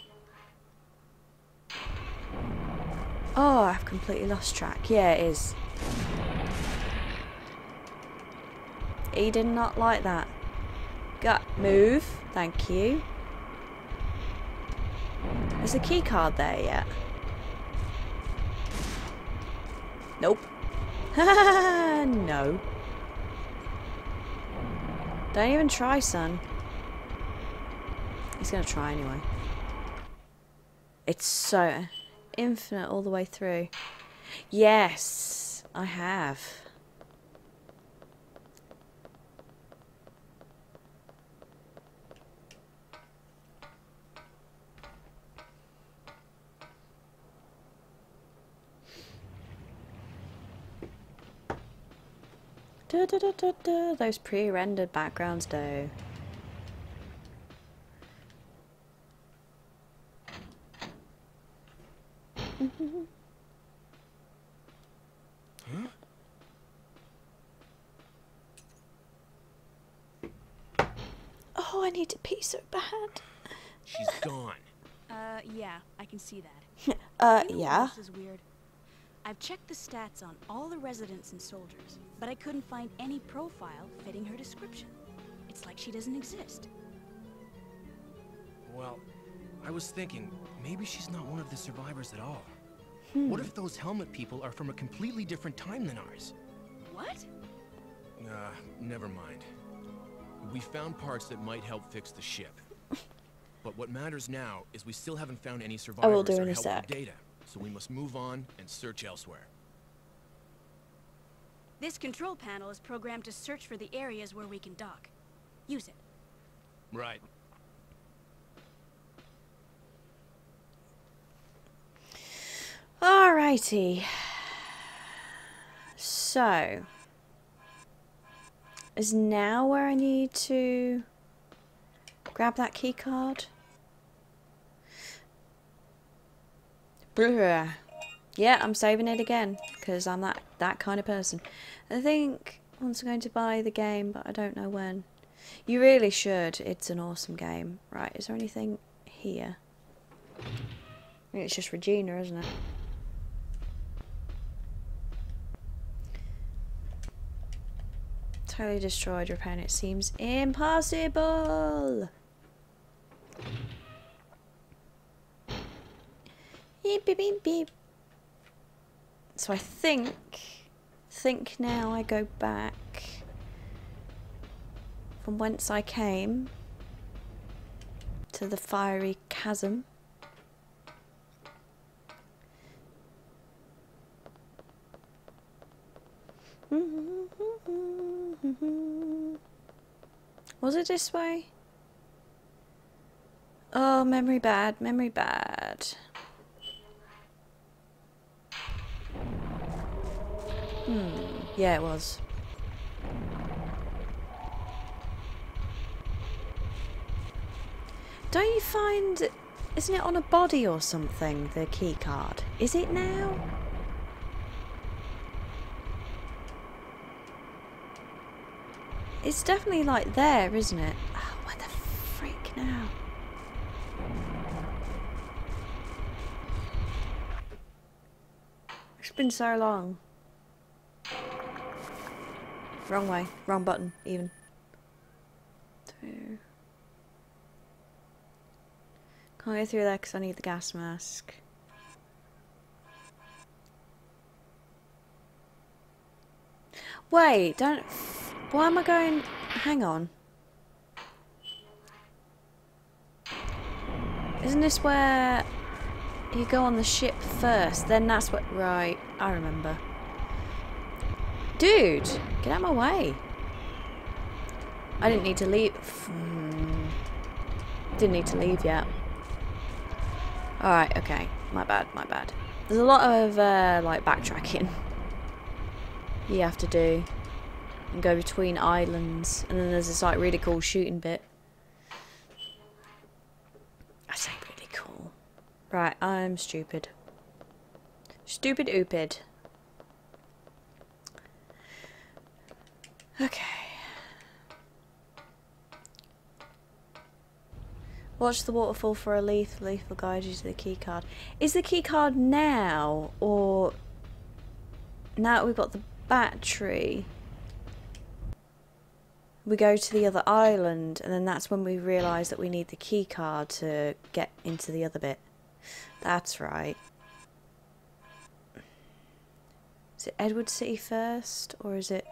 Oh, I've completely lost track. Yeah, it is. He did not like that. Gut move. Thank you. Is the key card there yet? Nope. *laughs* no. Don't even try, son. He's gonna try anyway. It's so infinite all the way through. Yes, I have. Da, da, da. Those pre-rendered backgrounds though. Oh, I need to pee so bad. She's gone. Uh, yeah, I can see that. *laughs* Uh, You know yeah. This is weird. I've checked the stats on all the residents and soldiers, but I couldn't find any profile fitting her description. It's like she doesn't exist. Well, I was thinking, maybe she's not one of the survivors at all. What if those helmet people are from a completely different time than ours? What? Uh, never mind. We found parts that might help fix the ship. *laughs* But what matters now is we still haven't found any survivors will do or in a helpful sec. data. So we must move on and search elsewhere. This control panel is programmed to search for the areas where we can dock. Use it. Right. Alrighty. So, is now where I need to grab that key card? Bruh. Yeah, I'm saving it again because I'm that that kind of person. I think once I'm going to buy the game, but I don't know when. You really should. It's an awesome game. Right, is there anything here? It's just Regina, isn't it? Totally destroyed your pen. It seems impossible. Beep beep beep beep. So I think, think now I go back from whence I came to the fiery chasm. Was it this way? Oh, memory bad, memory bad. Hmm, yeah, it was. Don't you find. Isn't it on a body or something, the key card? Is it now? It's definitely like there, isn't it? Oh, what the freak now? It's been so long. Wrong way, wrong button, even. Through. Can't go through there because I need the gas mask. Wait, don't. Why am I going. Hang on. Isn't this where you go on the ship first? Then that's what. Right, I remember. Dude, get out of my way. I didn't need to leave. Hmm. Didn't need to leave yet. Alright, okay. My bad, my bad. There's a lot of, uh, like, backtracking *laughs* you have to do. And go between islands. And then there's this, like, really cool shooting bit. I say really cool. Right, I'm stupid. Stupid oopid. Okay. Watch the waterfall for a leaf. Leaf will guide you to the key card. Is the key card now or now we've got the battery? We go to the other island and then that's when we realise that we need the key card to get into the other bit. That's right. Is it Edward City first or is it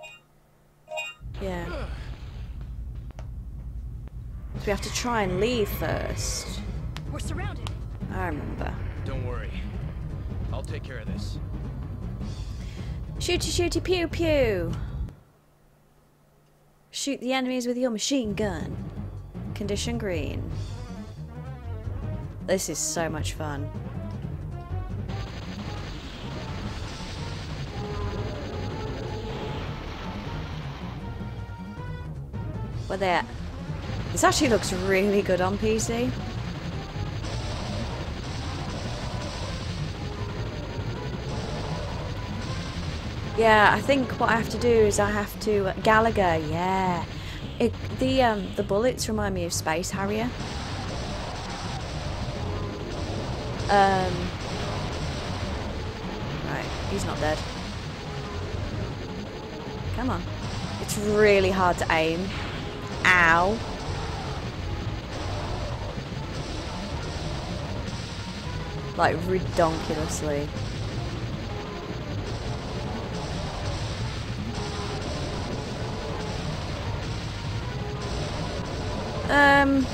Yeah. So we have to try and leave first. We're surrounded. I remember. Don't worry. I'll take care of this. Shooty shooty pew pew. Shoot the enemies with your machine gun. Condition green. This is so much fun. Where they at? This actually looks really good on PC. Yeah, I think what I have to do is I have to Gallagher. Yeah, it, the um the bullets remind me of Space Harrier. Um. Right, he's not dead. Come on. It's really hard to aim. Ow. Like redonkulously. Um.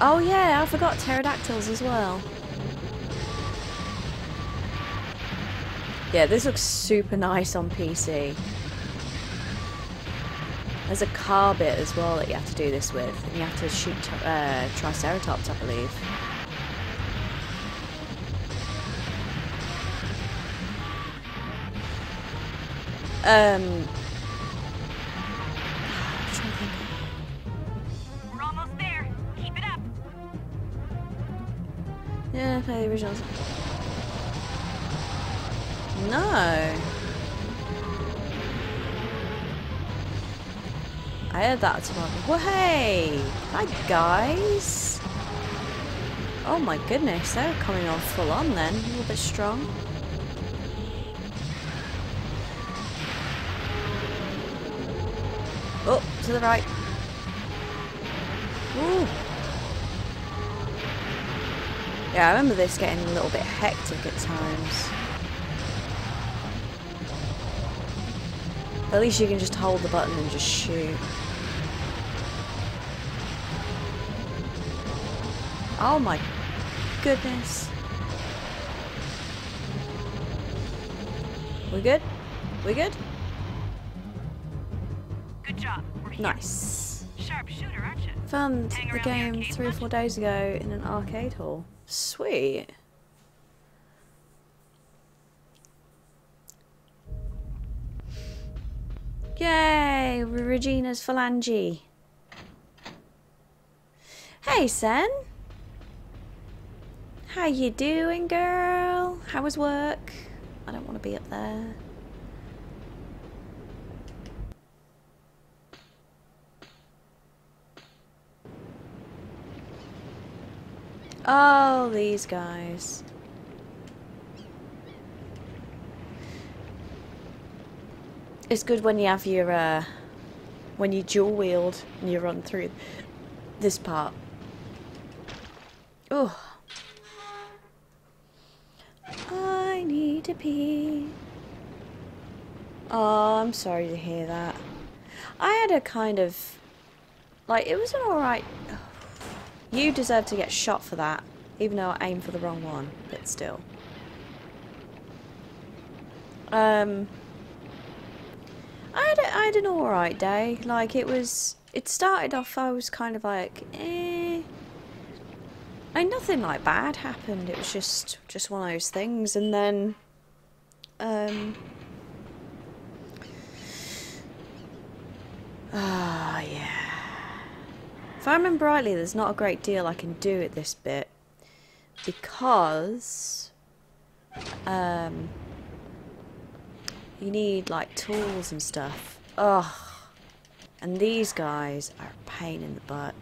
Oh yeah, I forgot pterodactyls as well. Yeah, this looks super nice on PC. There's a car bit as well that you have to do this with, and you have to shoot uh, Triceratops, I believe. Um. Yeah, play the originals. No. I heard that tomorrow. Well, hey! Hi, guys! Oh my goodness, they're coming on full on then. A little bit strong. Oh, to the right. Ooh. Yeah, I remember this getting a little bit hectic at times. At least you can just hold the button and just shoot. Oh my goodness. We good? We good? Good job. Nice. Sharp shooter, aren't you? Found the game three or four days ago in an arcade hall. Sweet. Yay! Regina's phalange. Hey, Sen. How you doing, girl? How was work? I don't want to be up there. Oh, these guys. It's good when you have your, uh, when you dual wield and you run through this part. Oh. I need to pee. Oh, I'm sorry to hear that. I had a kind of, like, it was an alright you deserve to get shot for that, even though I aimed for the wrong one, but still. Um, I had, a, I had an alright day. Like, it was, it started off, I was kind of like, eh. And nothing like bad happened. It was just, just one of those things. And then, um, *sighs* ah, yeah. If I remember rightly, there's not a great deal I can do at this bit because um, you need like tools and stuff. Ugh. And these guys are a pain in the butt.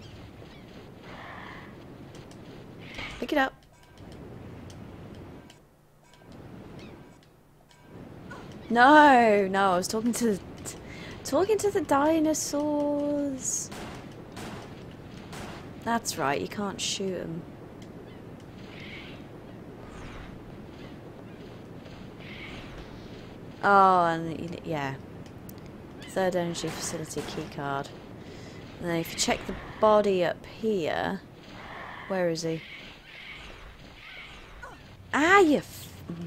Pick it up. No, no, I was talking to talking to the dinosaurs. That's right, you can't shoot them. Oh, and yeah. Third energy facility keycard. And then if you check the body up here, where is he? Ah, you. Mm.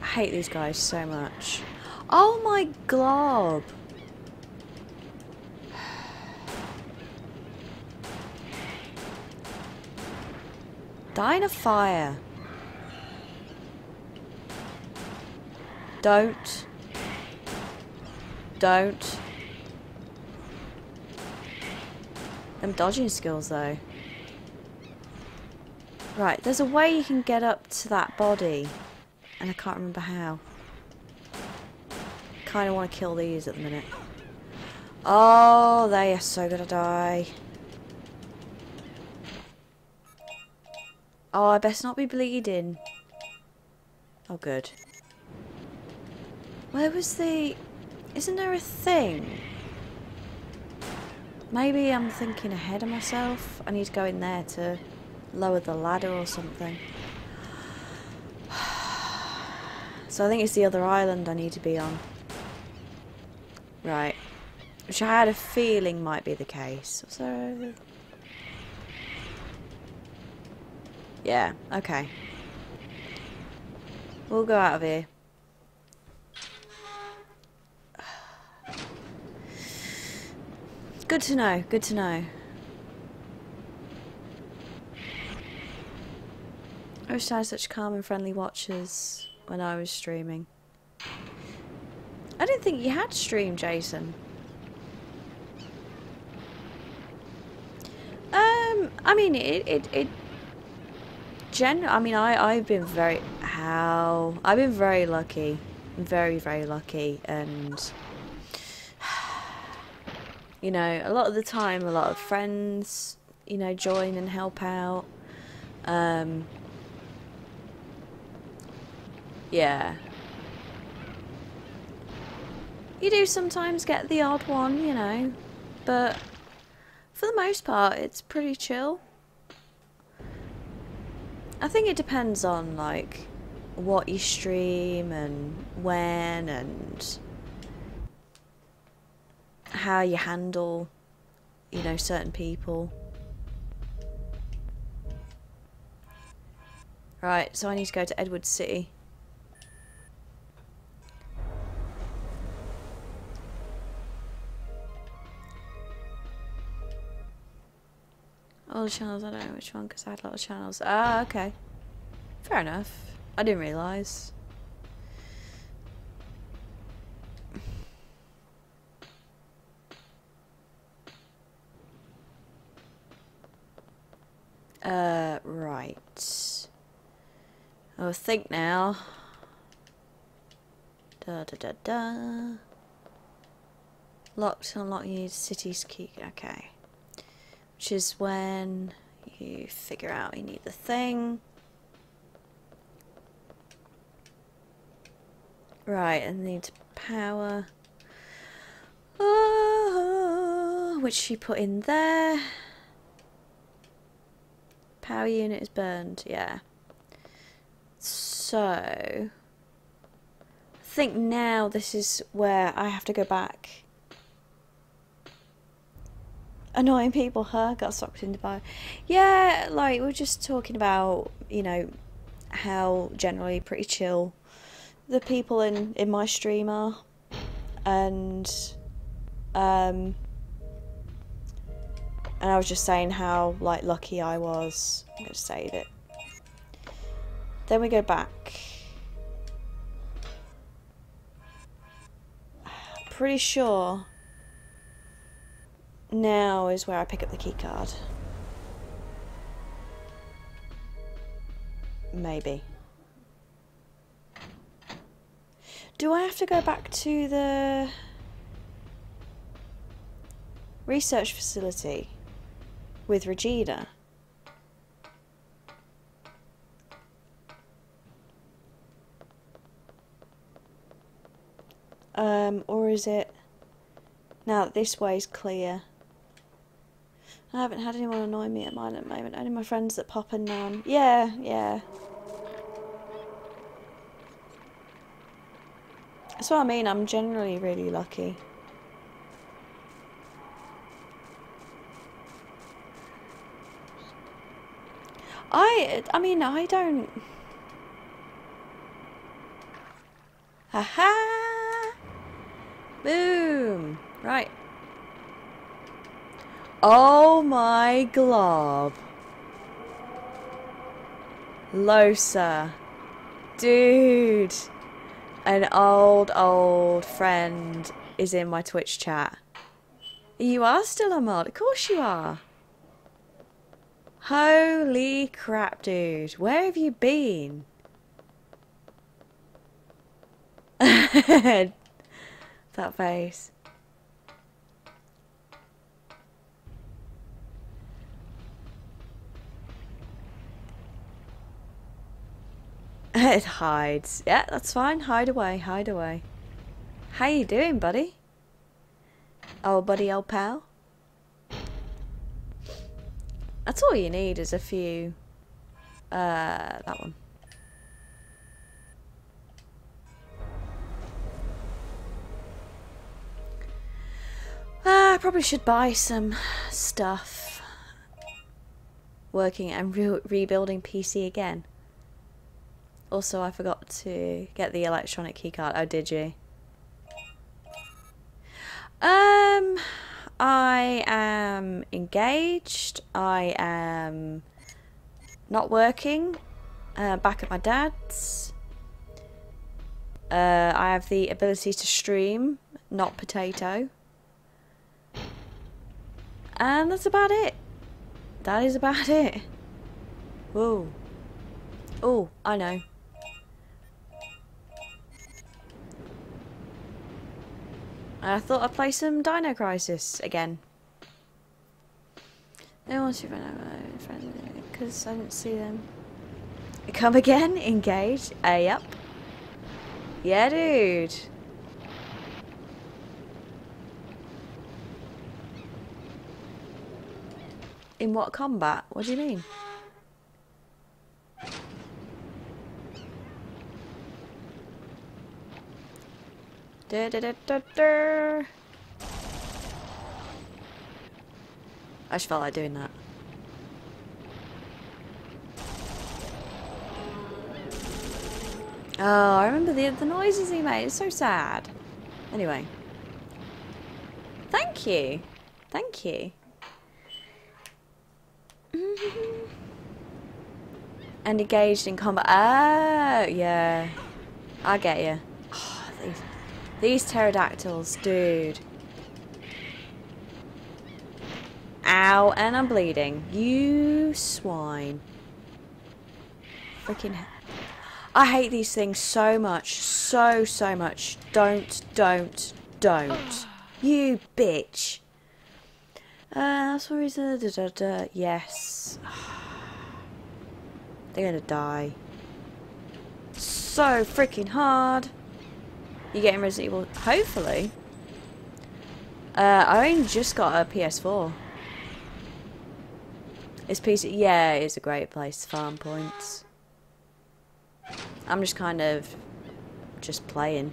I hate these guys so much. Oh my glob. Die a fire. Don't. Don't. Them dodging skills though. Right, there's a way you can get up to that body. And I can't remember how. I kinda wanna kill these at the minute. Oh, they are so gonna die. Oh, I best not be bleeding. Oh, good. Where was the... Isn't there a thing? Maybe I'm thinking ahead of myself. I need to go in there to lower the ladder or something. *sighs* So I think it's the other island I need to be on. Right. Which I had a feeling might be the case. So... Yeah, okay. We'll go out of here. Good to know, good to know. I wish I had such calm and friendly watchers when I was streaming. I didn't think you had streamed, Jason. Um, I mean, it, it, it Gen I mean I I've been very how I've been very lucky very very lucky and *sighs* you know a lot of the time a lot of friends you know join and help out um yeah you do sometimes get the odd one you know but for the most part it's pretty chill I think it depends on like what you stream and when and how you handle you know certain people. Right, so I need to go to Edward City. All the channels, I don't know which one because I had a lot of channels. Ah, okay. Fair enough. I didn't realise. Uh, right. I'll think now. Da da da da. Locked unlock need city's key. Okay which is when you figure out you need the thing. Right, and need power. Oh, which you put in there. Power unit is burned, yeah. So, I think now this is where I have to go back annoying people, huh? Got sucked into bio. Yeah, like we are just talking about, you know, how generally pretty chill the people in in my stream are, and um, and I was just saying how like lucky I was. I'm gonna save it. Then we go back. *sighs* Pretty sure now is where I pick up the key card. Maybe. Do I have to go back to the... Research facility with Regina. Um, or is it now that this way's clear? I haven't had anyone annoy me at mine at the moment. Only my friends that pop in now. Yeah, yeah. That's what I mean. I'm generally really lucky. I, I mean, I don't. Haha! -Ha! Boom! Right. Oh my glob. Losa. Dude. An old, old friend is in my Twitch chat. You are still a mod. Of course you are. Holy crap, dude. Where have you been? *laughs* that face. *laughs* it hides. Yeah, that's fine. Hide away, hide away. How you doing, buddy? Old buddy, old pal. That's all you need is a few. Uh, that one. Uh, I probably should buy some stuff. Working and re rebuilding PC again. Also, I forgot to get the electronic keycard. Oh, did you? Um, I am engaged. I am not working. Uh, back at my dad's. Uh, I have the ability to stream, not potato. And that's about it. That is about *laughs* it. Whoa. Oh, I know. I thought I'd play some Dino Crisis again. No one's friend because I didn't see them. Come again? Engage? Uh, yep. Yeah, dude. In what combat? What do you mean? Da, da, da, da, da. I just felt like doing that. Oh, I remember the the noises he made. It's so sad. Anyway. Thank you. Thank you. *laughs* and engaged in combat. Oh, yeah. I get you. These, these pterodactyls, dude. Ow, and I'm bleeding. You swine. Freaking. I hate these things so much. So, so much. Don't, don't, don't. *sighs* You bitch. Uh, that's what reason. Da, da, da. Yes. *sighs* They're gonna die. So freaking hard. You getting Resident Evil? Hopefully. Uh, I only just got a PS4. It's PC. Yeah, it's a great place to farm points. I'm just kind of just playing.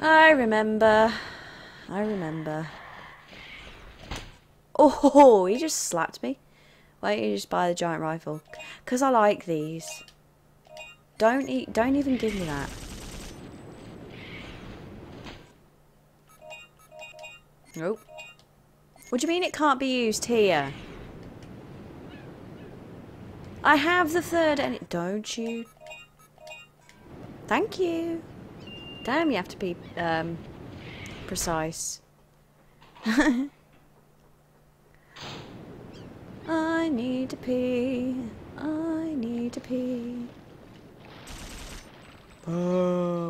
I remember. I remember. Oh, *laughs* he just slapped me. Why don't you just buy the giant rifle? Because I like these. Don't eat. Don't even give me that. Nope. What do you mean it can't be used here? I have the third and it don't you? Thank you. Damn, you have to be um, precise. *laughs* I need to pee. I need to pee.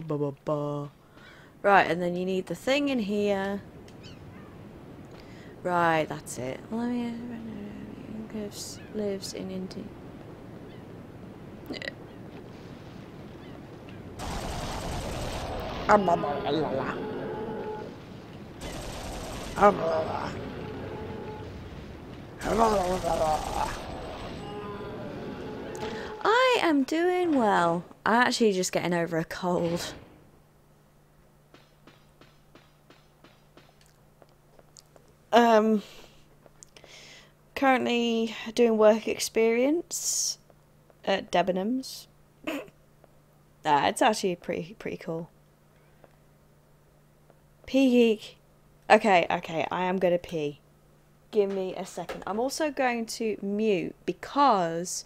ba, ba, ba. Right, and then you need the thing in here. Right, that's it. Let me lives lives in India. I am doing well. I'm actually just getting over a cold. Um, currently doing work experience at Debenhams. Ah, it's actually pretty pretty cool. Pee. Okay, okay, I am gonna pee. Give me a second. I'm also going to mute because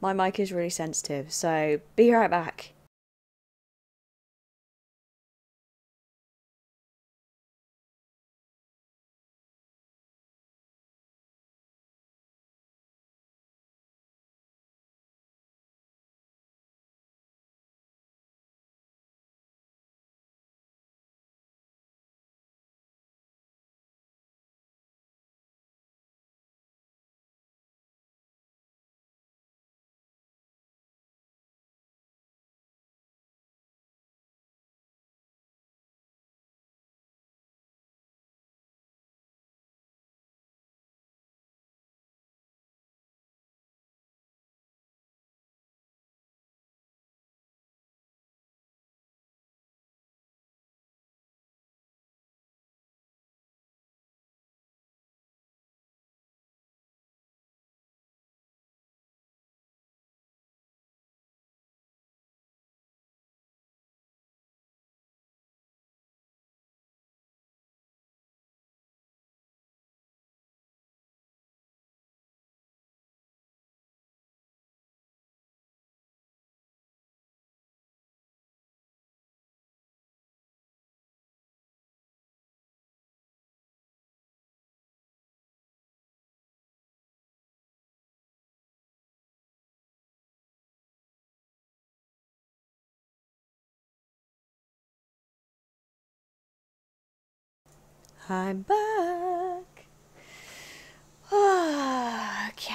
my mic is really sensitive. So be right back. I'm back. okay,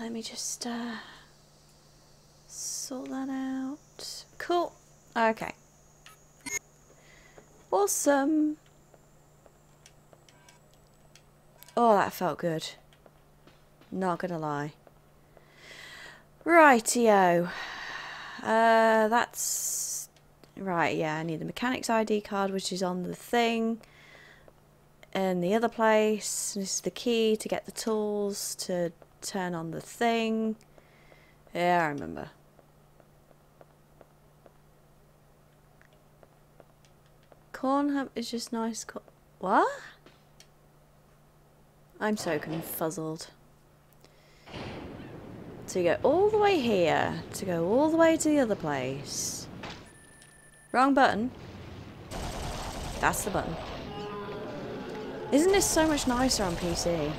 let me just uh, sort that out. Cool. Okay. Awesome. Oh, that felt good. Not gonna lie. Rightio. Uh, that's right. Yeah, I need the mechanic's ID card, which is on the thing in the other place. This is the key to get the tools to turn on the thing. Yeah, I remember. Cornhub is just nice. What? I'm so confuzzled. So you go all the way here to go all the way to the other place. Wrong button. That's the button. Isn't this so much nicer on PC?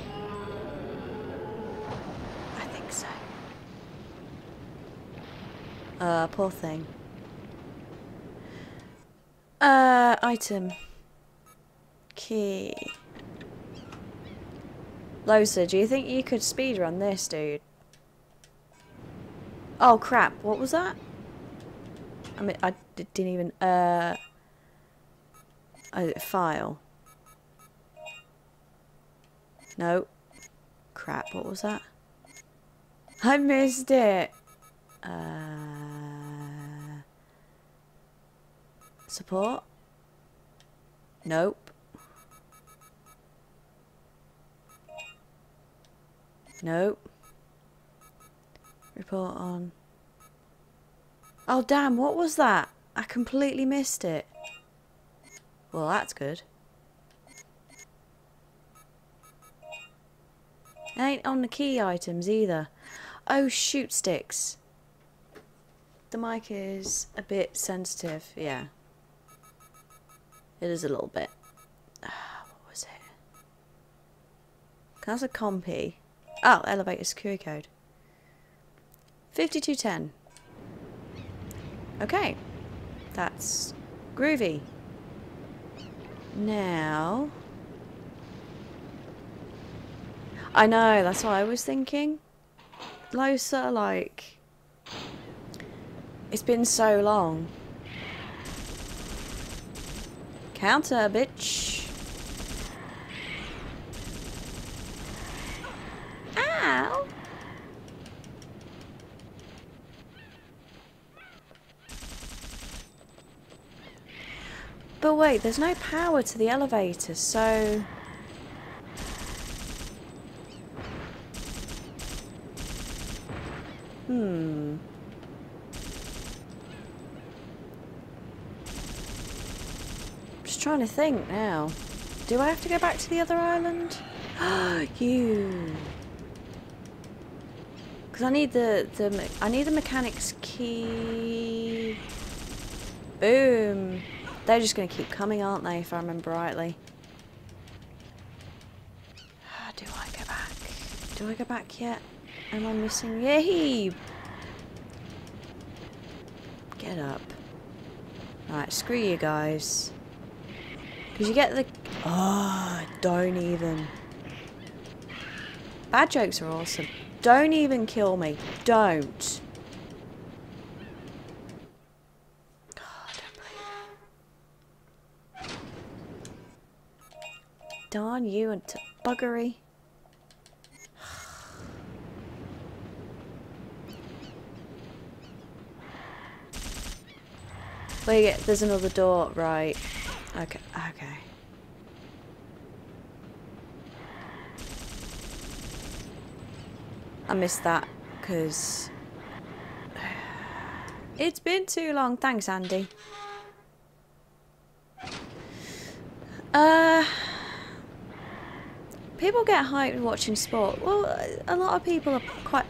I think so. Uh, poor thing. Uh, item. Key. Losa, do you think you could speedrun this, dude? Oh crap, what was that? I mean, I didn't even, uh... Oh, file. No. Crap, what was that? I missed it! Uh... Support? Nope. Nope. Report on. Oh damn, what was that? I completely missed it. Well, that's good. It ain't on the key items either. Oh, shoot sticks. The mic is a bit sensitive, yeah. It is a little bit. Ah, what was it? That's a compy. Oh, elevator security code. 5210. Okay. That's groovy. Now... I know, that's what I was thinking. Losa, like... It's been so long. Counter, bitch. Ow! But wait, there's no power to the elevator, so... Hmm. Just trying to think now. Do I have to go back to the other island? Ah, *gasps* you. Because I need the the I need the mechanic's key. Boom. They're just going to keep coming, aren't they? If I remember rightly. *sighs* Do I go back? Do I go back yet? Am I missing? Yay! Get up. Alright, screw you guys. Because you get the... Oh, don't even. Bad jokes are awesome. Don't even kill me. Don't. Darn you and buggery. Wait, there's another door, right. Okay, okay. I missed that, because... It's been too long. Thanks, Andy. Uh... People get hyped watching sport. Well, a lot of people are quite...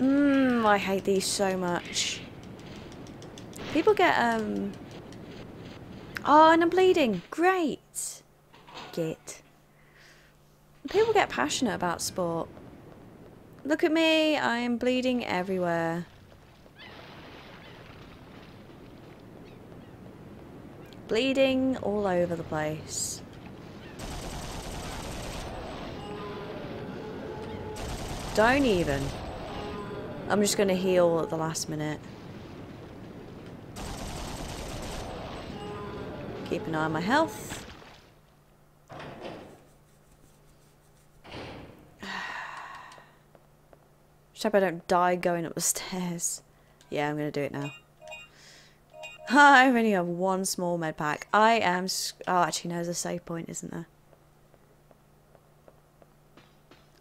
Mmm, I hate these so much. People get, um... Oh, and I'm bleeding. Great. Get. People get passionate about sport. Look at me, I am bleeding everywhere. Bleeding all over the place. Don't even. I'm just going to heal at the last minute. Keep an eye on my health. *sighs* Just hope I don't die going up the stairs. Yeah, I'm going to do it now. *laughs* I only have one small med pack. I am... Oh, actually, there's a save point, isn't there?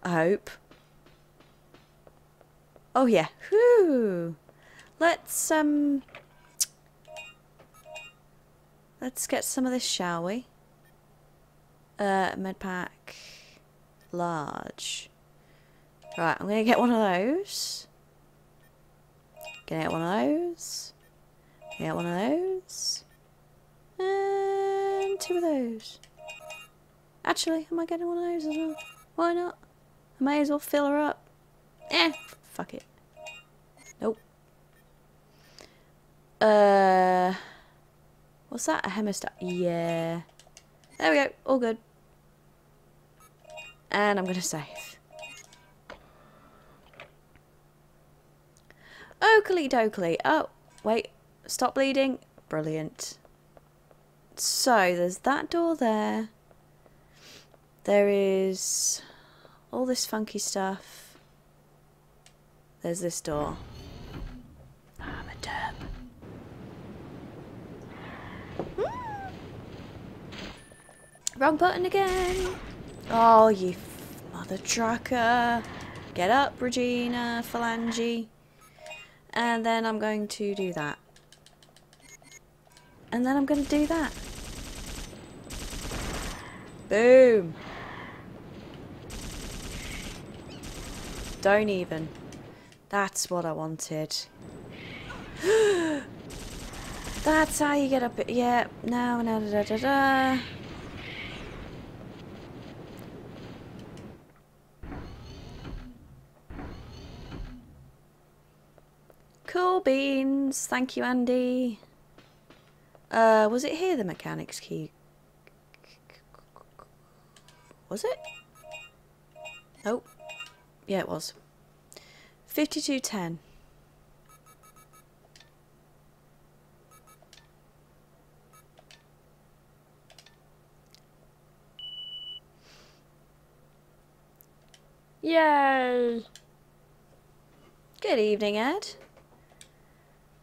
I hope. Oh, yeah. Whew. Let's, um... Let's get some of this, shall we? Uh, med pack. Large. Right, I'm gonna get one of those. Gonna get one of those. Get one of those. And two of those. Actually, am I getting one of those as well? Why not? I may as well fill her up. Eh, fuck it. Nope. Uh, what's that? A hemostat? Yeah. There we go. All good. And I'm gonna save. Oakley dokley. Oh, wait. Stop bleeding. Brilliant. So, there's that door there. There is all this funky stuff. There's this door. I'm a derp. Hmm. Wrong button again. Oh, you mother trucker. Get up, Regina Phalange. And then I'm going to do that. And then I'm going to do that. Boom. Don't even. That's what I wanted. *gasps* That's how you get up. Yeah, now, now, da, da, da, da. Cool beans. Thank you, Andy. Uh, was it here, the mechanic's key? Was it? Oh. Yeah, it was. 5210. Yay! Good evening, Ed.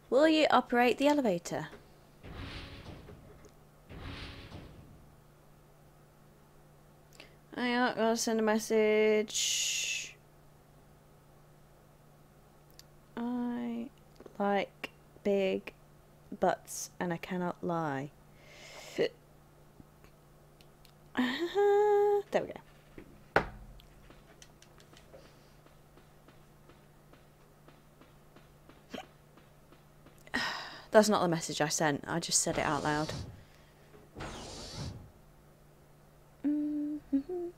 Will you operate the elevator? I uh, am gonna send a message. I like big butts and I cannot lie. *laughs* there we go. *sighs* That's not the message I sent. I just said it out loud. Mhm.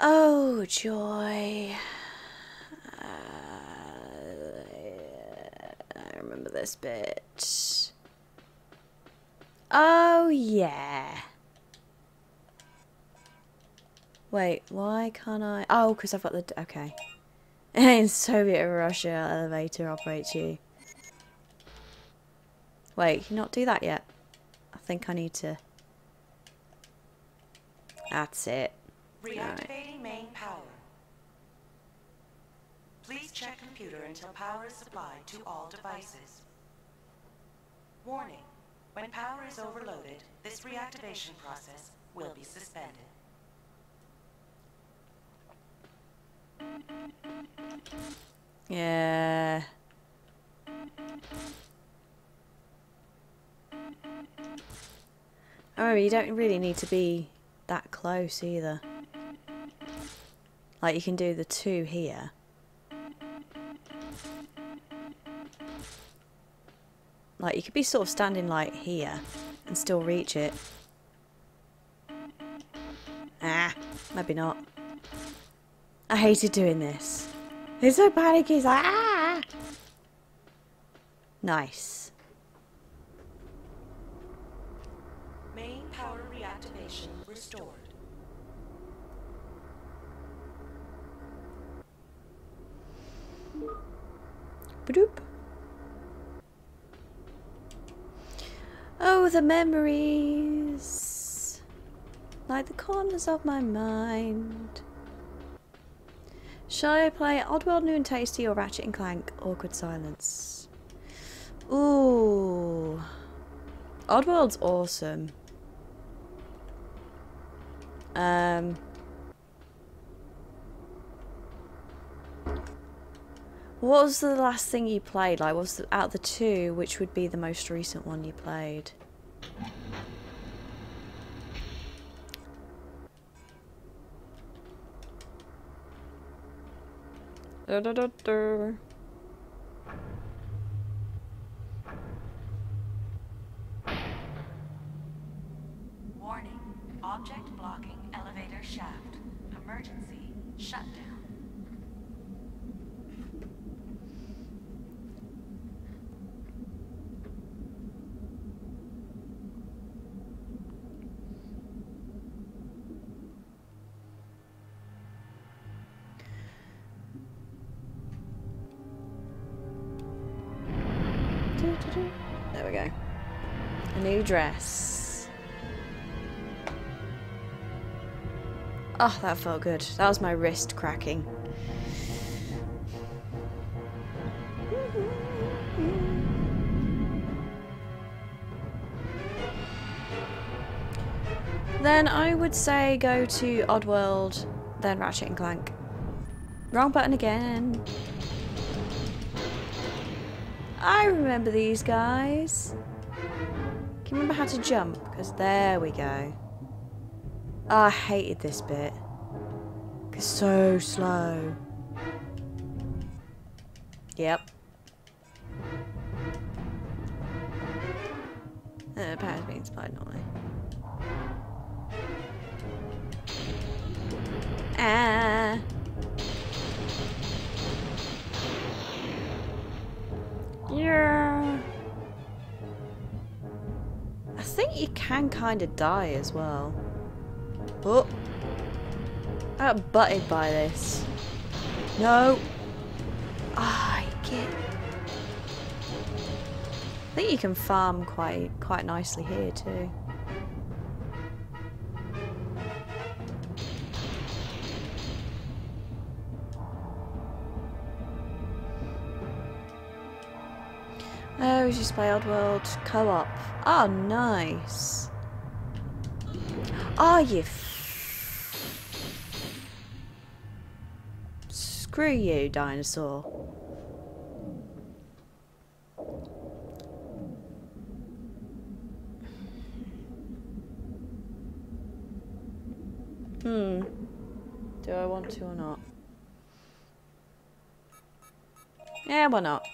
Oh, joy. Uh, I remember this bit. Oh, yeah. Wait, why can't I? Oh, because I've got the. Okay. *laughs* In Soviet Russia, elevator operates you. Wait, can you not do that yet? I think I need to. That's it. Reactivating main power. Please check computer until power is supplied to all devices. Warning. When power is overloaded, this reactivation process will be suspended. Yeah. Oh, you don't really need to be that close either. Like you can do the two here. Like you could be sort of standing like here and still reach it. Ah, maybe not. I hated doing this. It's so panicky. It's like, ah! Nice. Main power reactivation restored. Badoop. The memories. Like the corners of my mind. Shall I play Oddworld New and Tasty or Ratchet and Clank Awkward Silence? Ooh. Oddworld's awesome. Um. What was the last thing you played? Like, was the, out of the two, which would be the most recent one you played? Da, da, da, dress. Oh, that felt good. That was my wrist cracking. Then I would say go to Oddworld, then Ratchet and Clank. Wrong button again. I remember these guys. Can you remember how to jump? Because there we go. Oh, I hated this bit. It's so slow. Yep. Uh, power's being supplied normally. Ah. Think you can kind of die as well. Oh. I got butted by this. No. Ah, I get. I think you can farm quite quite nicely here too. Oh, we just play Oddworld co-op. Oh, nice. Oh, you Screw you, dinosaur. Hmm. Do I want to or not? Yeah, why not?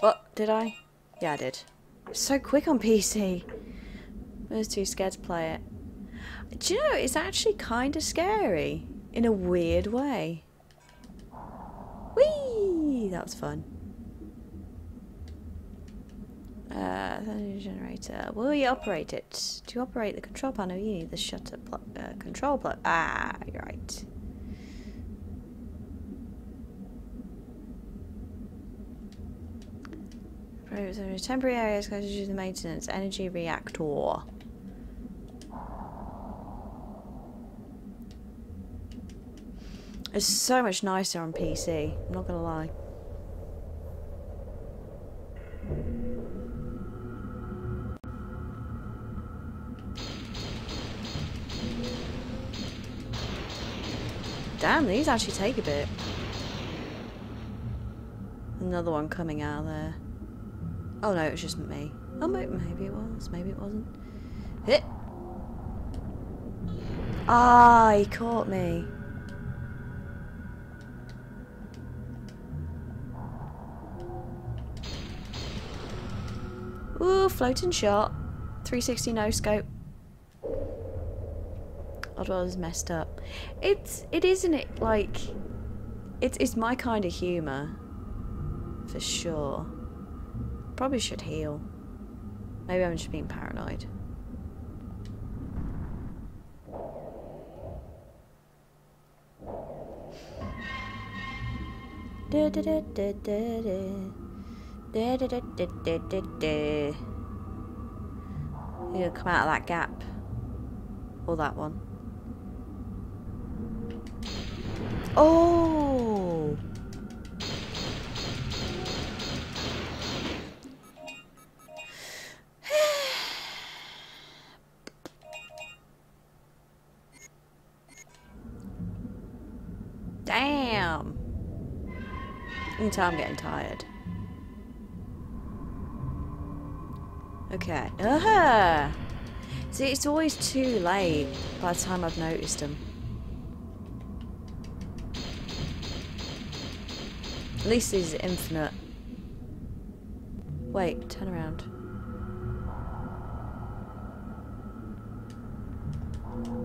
What? Did I? Yeah, I did. So quick on PC. I was too scared to play it. Do you know, it's actually kind of scary. In a weird way. Whee! That was fun. Uh, generator. Will you operate it? To operate the control panel, you need the shutter plug, uh, control plug. Ah, you're right. Temporary areas close to the maintenance energy reactor. It's so much nicer on PC, I'm not gonna lie. Damn, these actually take a bit. Another one coming out of there. Oh no, it was just me. Oh, maybe it was, maybe it wasn't. Hit! Ah, he caught me. Ooh, floating shot. 360 no scope. Oddworld is messed up. It's it isn't it like it's it's my kind of humour. For sure. Probably should heal. Maybe I'm just being paranoid. You come out of that gap. Or that one. Oh! Can I'm getting tired. Okay. Uh-huh. See, it's always too late by the time I've noticed them. At least these are infinite. Wait, turn around.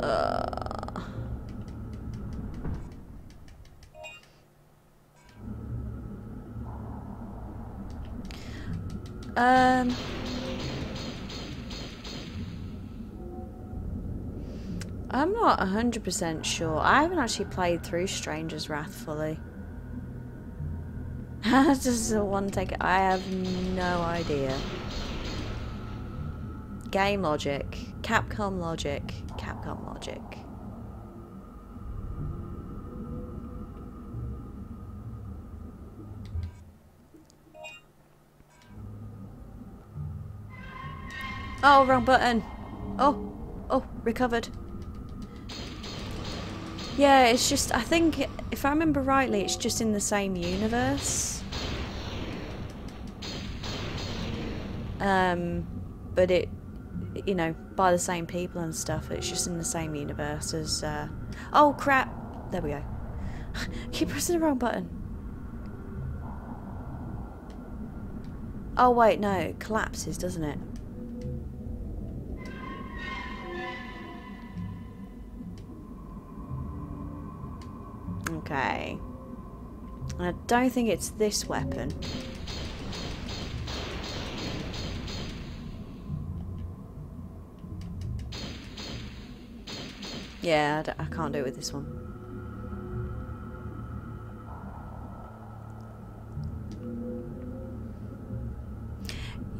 Uh. Um... I'm not 100% sure. I haven't actually played through Stranger's Wrath fully. *laughs* Just a one take. I have no idea. Game logic. Capcom logic. Capcom logic. Oh, wrong button. Oh, oh, recovered. Yeah, it's just, I think, if I remember rightly, it's just in the same universe. Um, but it, you know, by the same people and stuff, it's just in the same universe as, uh, oh crap, there we go. *laughs* Keep pressing the wrong button. Oh wait, no, it collapses, doesn't it? Okay. I don't think it's this weapon. Yeah, I, can't do it with this one.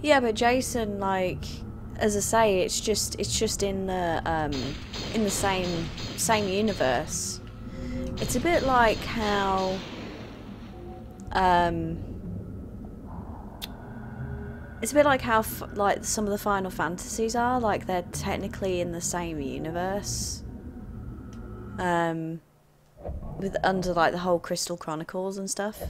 Yeah, but Jason, like, as I say, it's just it's just in the um, in the same same universe. It's a bit like how um, it's a bit like how like some of the Final Fantasies are. Like they're technically in the same universe. Um, with under like the whole Crystal Chronicles and stuff.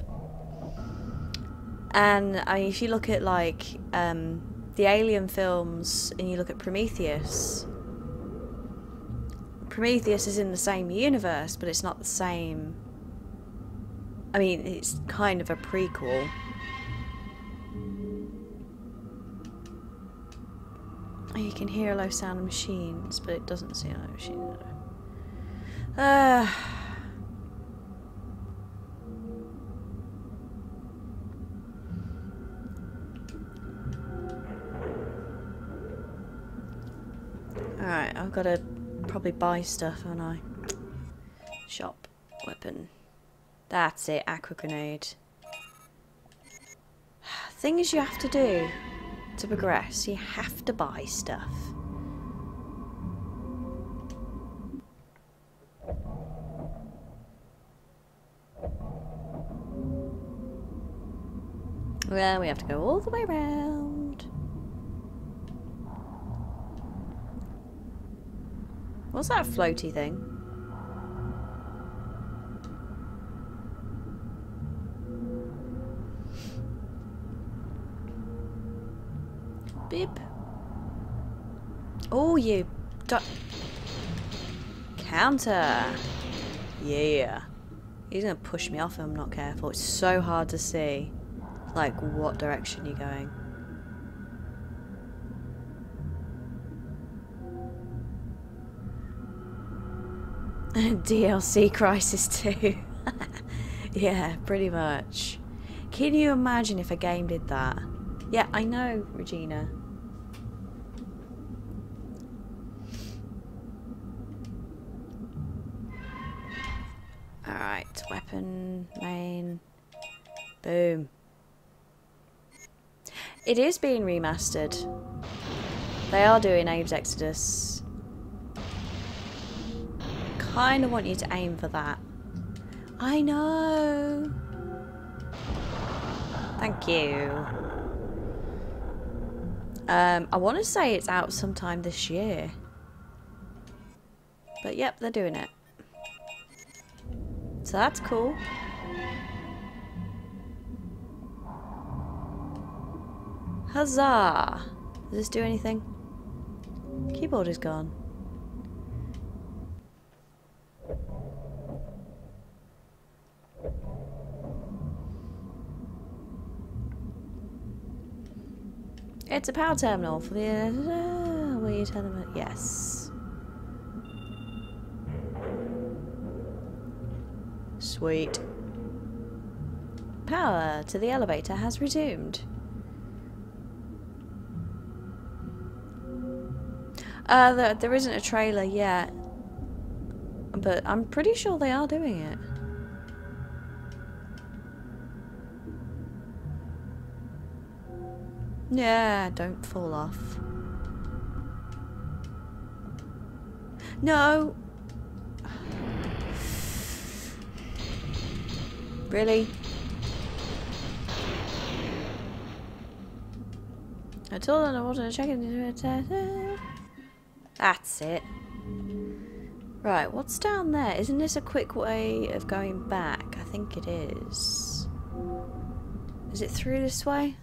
And I mean, if you look at like um, the Alien films and you look at Prometheus, Prometheus is in the same universe, but it's not the same. I mean, it's kind of a prequel. You can hear a low sound of machines, but it doesn't see a low machine. Uh, Alright, I've got to probably buy stuff, haven't I? Shop. Weapon. That's it, aqua grenade. *sighs* Things you have to do to progress, you have to buy stuff. Well, we have to go all the way around. What's that floaty thing? Beep. Oh, you. Counter. Yeah. He's gonna push me off if I'm not careful. It's so hard to see, like, what direction you're going. *laughs* DLC Crisis 2. *laughs* yeah, pretty much. Can you imagine if a game did that? Yeah, I know, Regina. Alright, weapon, main. Boom. It is being remastered. They are doing Abe's Exodus. Kind of want you to aim for that. I know. Thank you. Um, I want to say it's out sometime this year. But yep, they're doing it. So that's cool. Huzzah! Does this do anything? Keyboard is gone. It's a power terminal for the. Uh, will you tell them? it? Yes. Sweet. Power to the elevator has resumed. Uh, there, there isn't a trailer yet, but I'm pretty sure they are doing it. Yeah, don't fall off. No! Really? I told them I wasn't checking it. That's it. Right, what's down there? Isn't this a quick way of going back? I think it is. Is it through this way?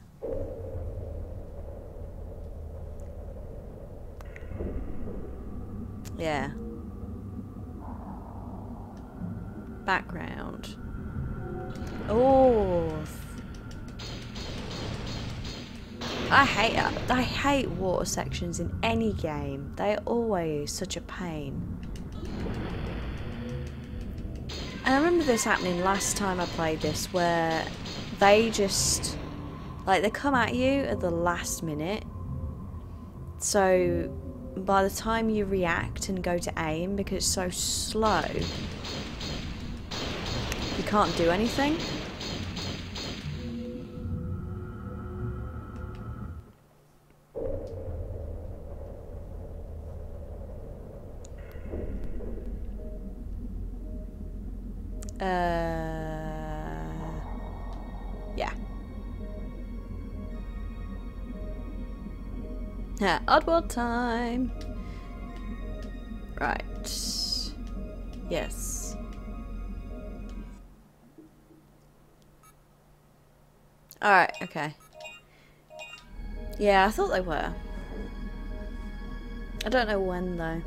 Yeah. Background. Oh. I hate I hate water sections in any game. They're always such a pain. And I remember this happening last time I played this where they just like they come at you at the last minute. So by the time you react and go to aim, because it's so slow, you can't do anything. Uh, Oddworld time. Right. Yes. Alright, okay. Yeah, I thought they were. I don't know when though.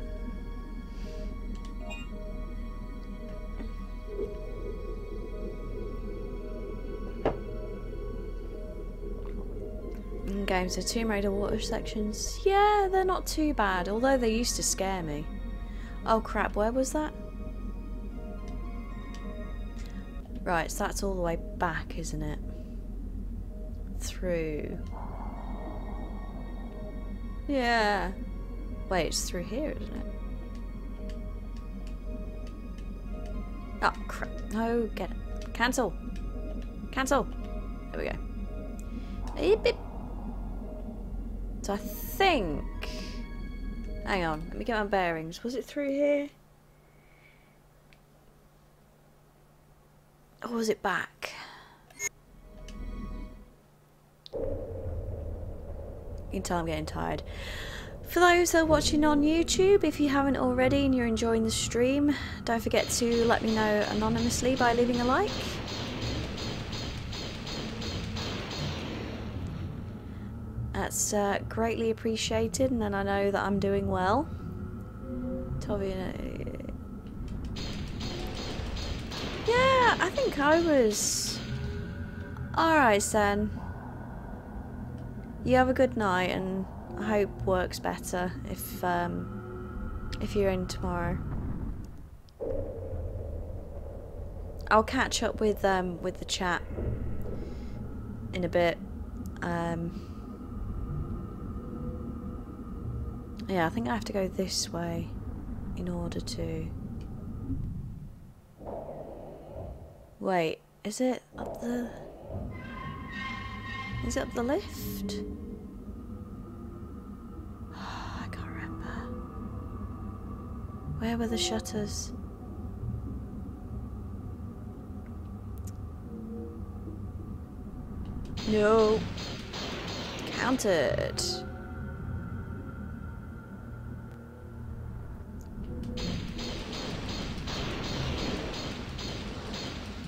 In games with Tomb Raider water sections. Yeah, they're not too bad, although they used to scare me. Oh crap, where was that? Right, so that's all the way back, isn't it? Through. Yeah. Wait, it's through here, isn't it? Oh crap. No, get it. Cancel. Cancel. There we go. So I think... Hang on, let me get my bearings. Was it through here? Or was it back? You can tell I'm getting tired. For those that are watching on YouTube, if you haven't already and you're enjoying the stream, don't forget to let me know anonymously by leaving a like. That's uh, greatly appreciated, and then I know that I'm doing well. Uh, yeah, I think I was. Alright, then. You have a good night, and I hope works better if um, if you're in tomorrow. I'll catch up with um, with the chat in a bit. Um, Yeah, I think I have to go this way in order to... Wait, is it up the... Is it up the lift? *sighs* I can't remember. Where were the shutters? No. Counted.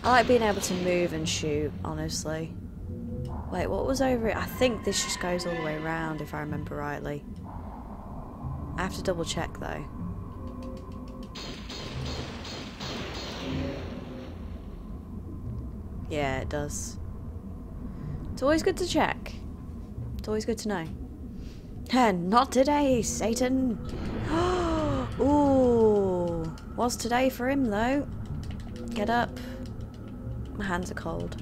I like being able to move and shoot, honestly. Wait, what was over it? I think this just goes all the way around, if I remember rightly. I have to double check, though. Yeah, it does. It's always good to check. It's always good to know. *laughs* Not today, Satan! *gasps* Ooh! Was today for him, though. Get up. My hands are cold.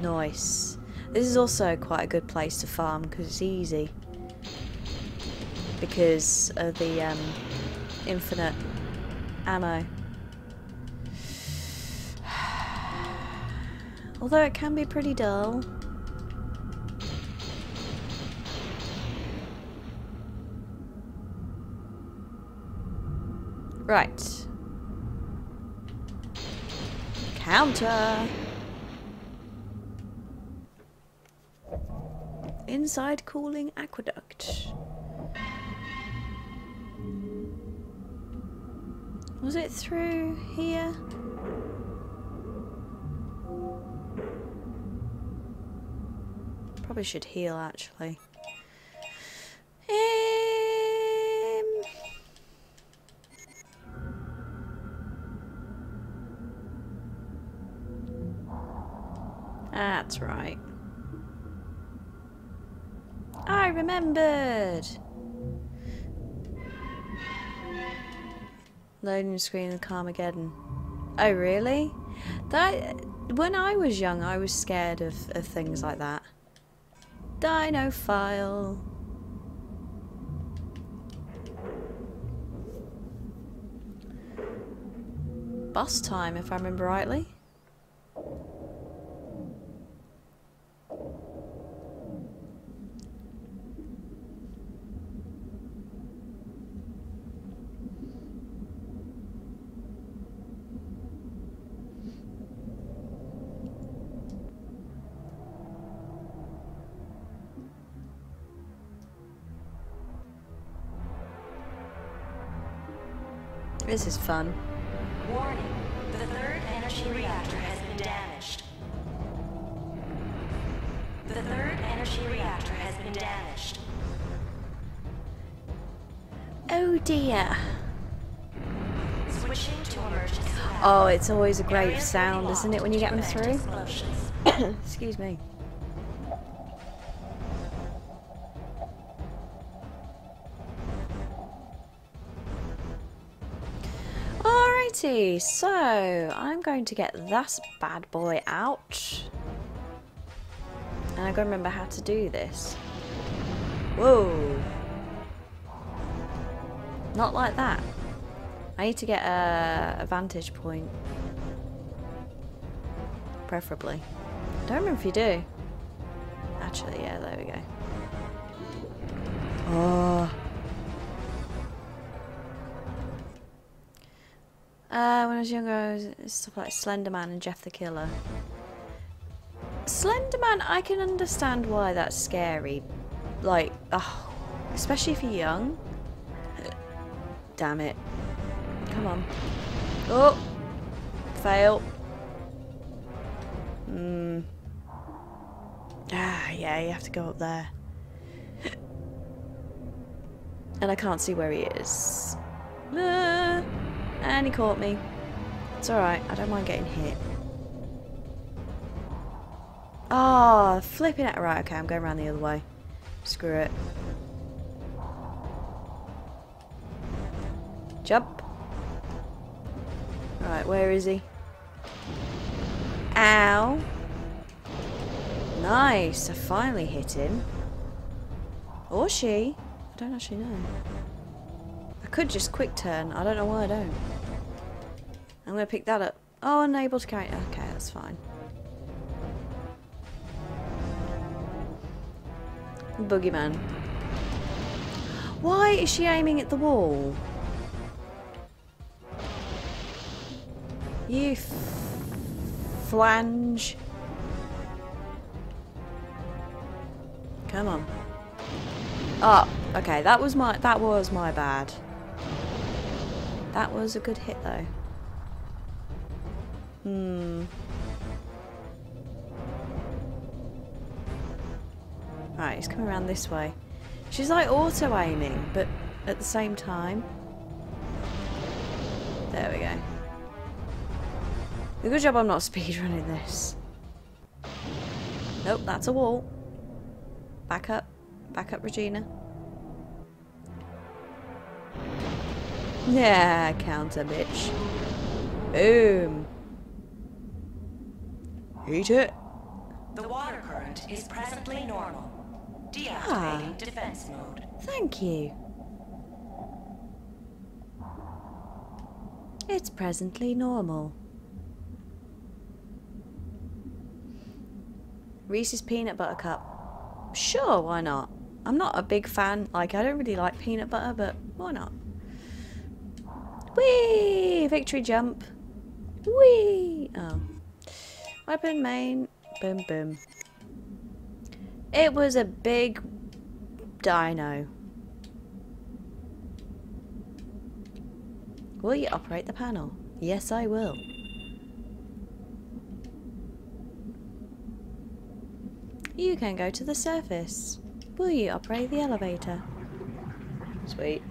Nice. This is also quite a good place to farm because it's easy. Because of the um, infinite ammo. *sighs* Although it can be pretty dull. Right. Counter. Inside cooling aqueduct. Was it through here? Probably should heal actually. Um, That's right. I remembered! Loading screen of Carmageddon. Oh, really? That when I was young, I was scared of, of things like that. Dino file. Bus time, if I remember rightly. This is fun. Warning. The third energy reactor has been damaged. The third energy reactor has been damaged. Oh dear. Switching to emergency. Oh, it's always a great Areas will be sound, isn't it, when you get them through? *coughs* Excuse me. So I'm going to get this bad boy out. And I've got to remember how to do this. Whoa. Not like that. I need to get a, a vantage point. Preferably. Don't remember if you do. Actually, yeah, there we go. Oh. Uh, when I was younger, I was stuff like Slenderman and Jeff the Killer. Slenderman, I can understand why that's scary. Like, oh, especially if you're young. Damn it. Come on. Oh! Fail. Hmm. Ah, yeah, you have to go up there. And I can't see where he is. Ah, and he caught me. It's alright, I don't mind getting hit. Ah, oh, flipping it. Right, okay, I'm going around the other way. Screw it. Jump. Right, where is he? Ow. Nice, I finally hit him. Or she. I don't actually know. I could just quick turn. I don't know why I don't. I'm going to pick that up. Oh, unable to carry. Okay, that's fine. Boogeyman. Why is she aiming at the wall? You flange. Come on. Oh, okay, that was my that was my bad. That was a good hit though. Hmm. Right, he's coming around this way. She's like auto aiming, but at the same time. There we go. Good job I'm not *laughs* speedrunning this. Nope, that's a wall. Back up. Back up, Regina. Yeah, counter, bitch. Boom. Eat it. The water current is presently normal. Deactivating Ah. defense mode. Thank you. It's presently normal. Reese's Peanut Butter Cup. Sure, why not? I'm not a big fan. Like, I don't really like peanut butter, but why not? Whee! Victory jump. Whee! Oh. Weapon main. Boom, boom. It was a big dino. Will you operate the panel? Yes, I will. You can go to the surface. Will you operate the elevator? Sweet.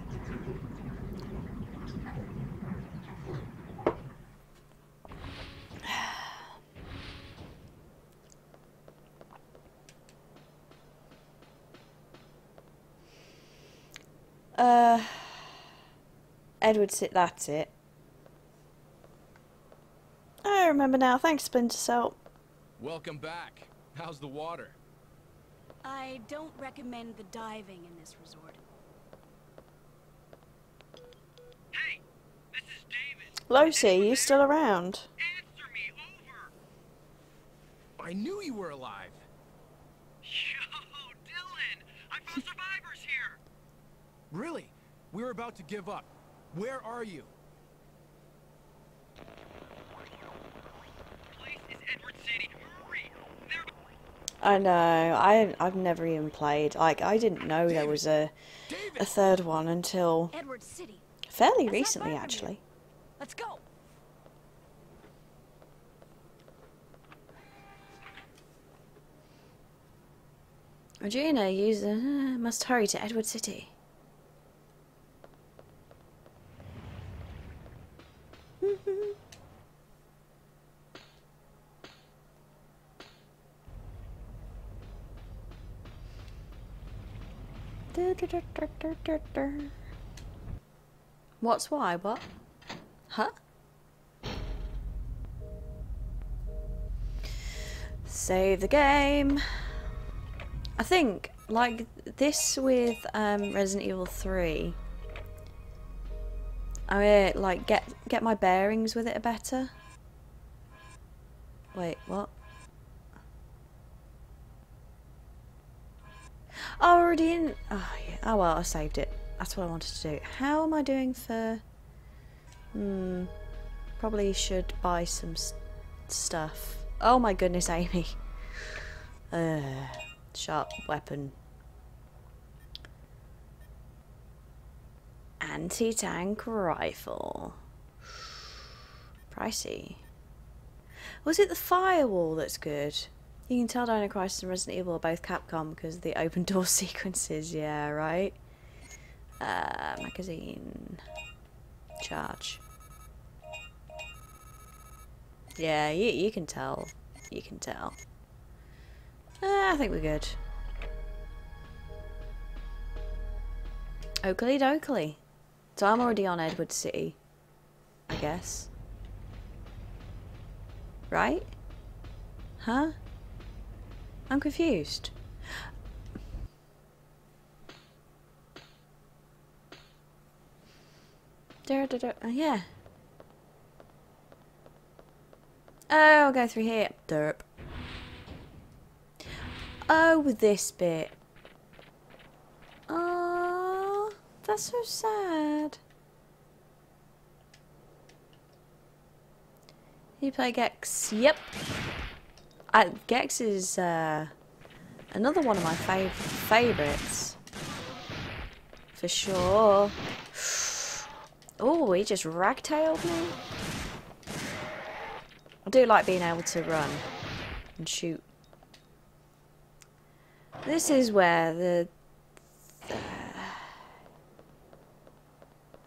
Uh, Edward, sit. That's it. I remember now. Thanks, Splinter Cell. Welcome back. How's the water? I don't recommend the diving in this resort. Hey, this is David. Lucy, you still around? Answer me, over. I knew you were alive. Yo, Dylan, I found survivors here. Really? We're about to give up. Where are you? Place is Edward City. Hurry. They're I know. I I've never even played. Like I didn't know there was a a third one until Edward City. fairly That's recently, actually. Let's go. Regina, user uh, must hurry to Edward City. What's why? What? Huh? Save the game. I think like this with um, Resident Evil 3. I mean, like get get my bearings with it better. Wait, what? Already in. Oh yeah. Oh well, I saved it. That's what I wanted to do. How am I doing for? Hmm. Probably should buy some s stuff. Oh my goodness, *laughs* Amy. Uh, sharp weapon. Anti-tank rifle. Pricey. Was it the firewall that's good? You can tell Dino Crisis and Resident Evil are both Capcom because the open door *laughs* sequences, yeah, right? Uh, magazine. Charge. Yeah, you, you can tell. You can tell. Uh, I think we're good. Oakley dokley. So I'm already on Edward City. I guess. Right? Huh? I'm confused. Da, da, da, uh, yeah. Oh, I'll go through here. Derp. Oh, this bit. Oh, that's so sad. You play Gex? Yep. Uh, Gex is uh, another one of my fav favourites. For sure. *sighs* Oh, he just ragtailed me. I do like being able to run and shoot. This is where the... *sighs*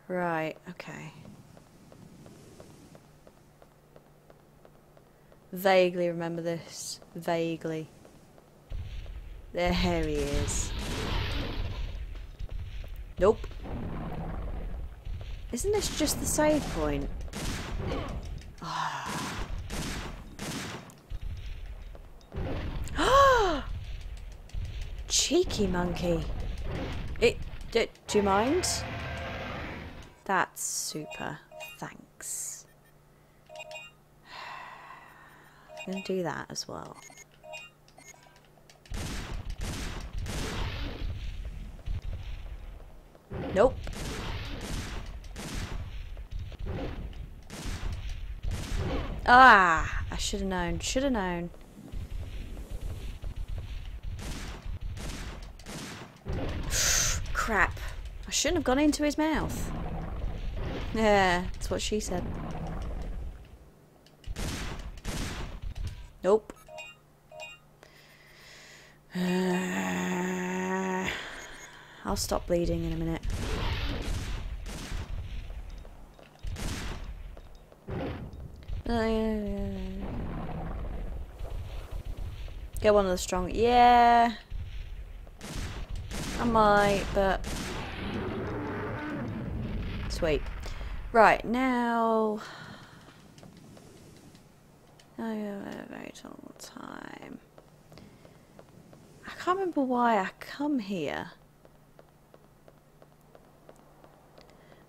Right, okay. Vaguely remember this. Vaguely. There he is. Nope. Isn't this just the save point? *gasps* Cheeky monkey. It, d do you mind? That's super. Thanks. I'm gonna do that as well. Nope. Ah, I should have known. Should have known. *sighs* Crap. I shouldn't have gone into his mouth. Yeah, that's what she said. Nope. *sighs* I'll stop bleeding in a minute. Get one of the strong. Yeah. I might, but. Sweet. Right, now. Yeah, very long time. I can't remember why I come here.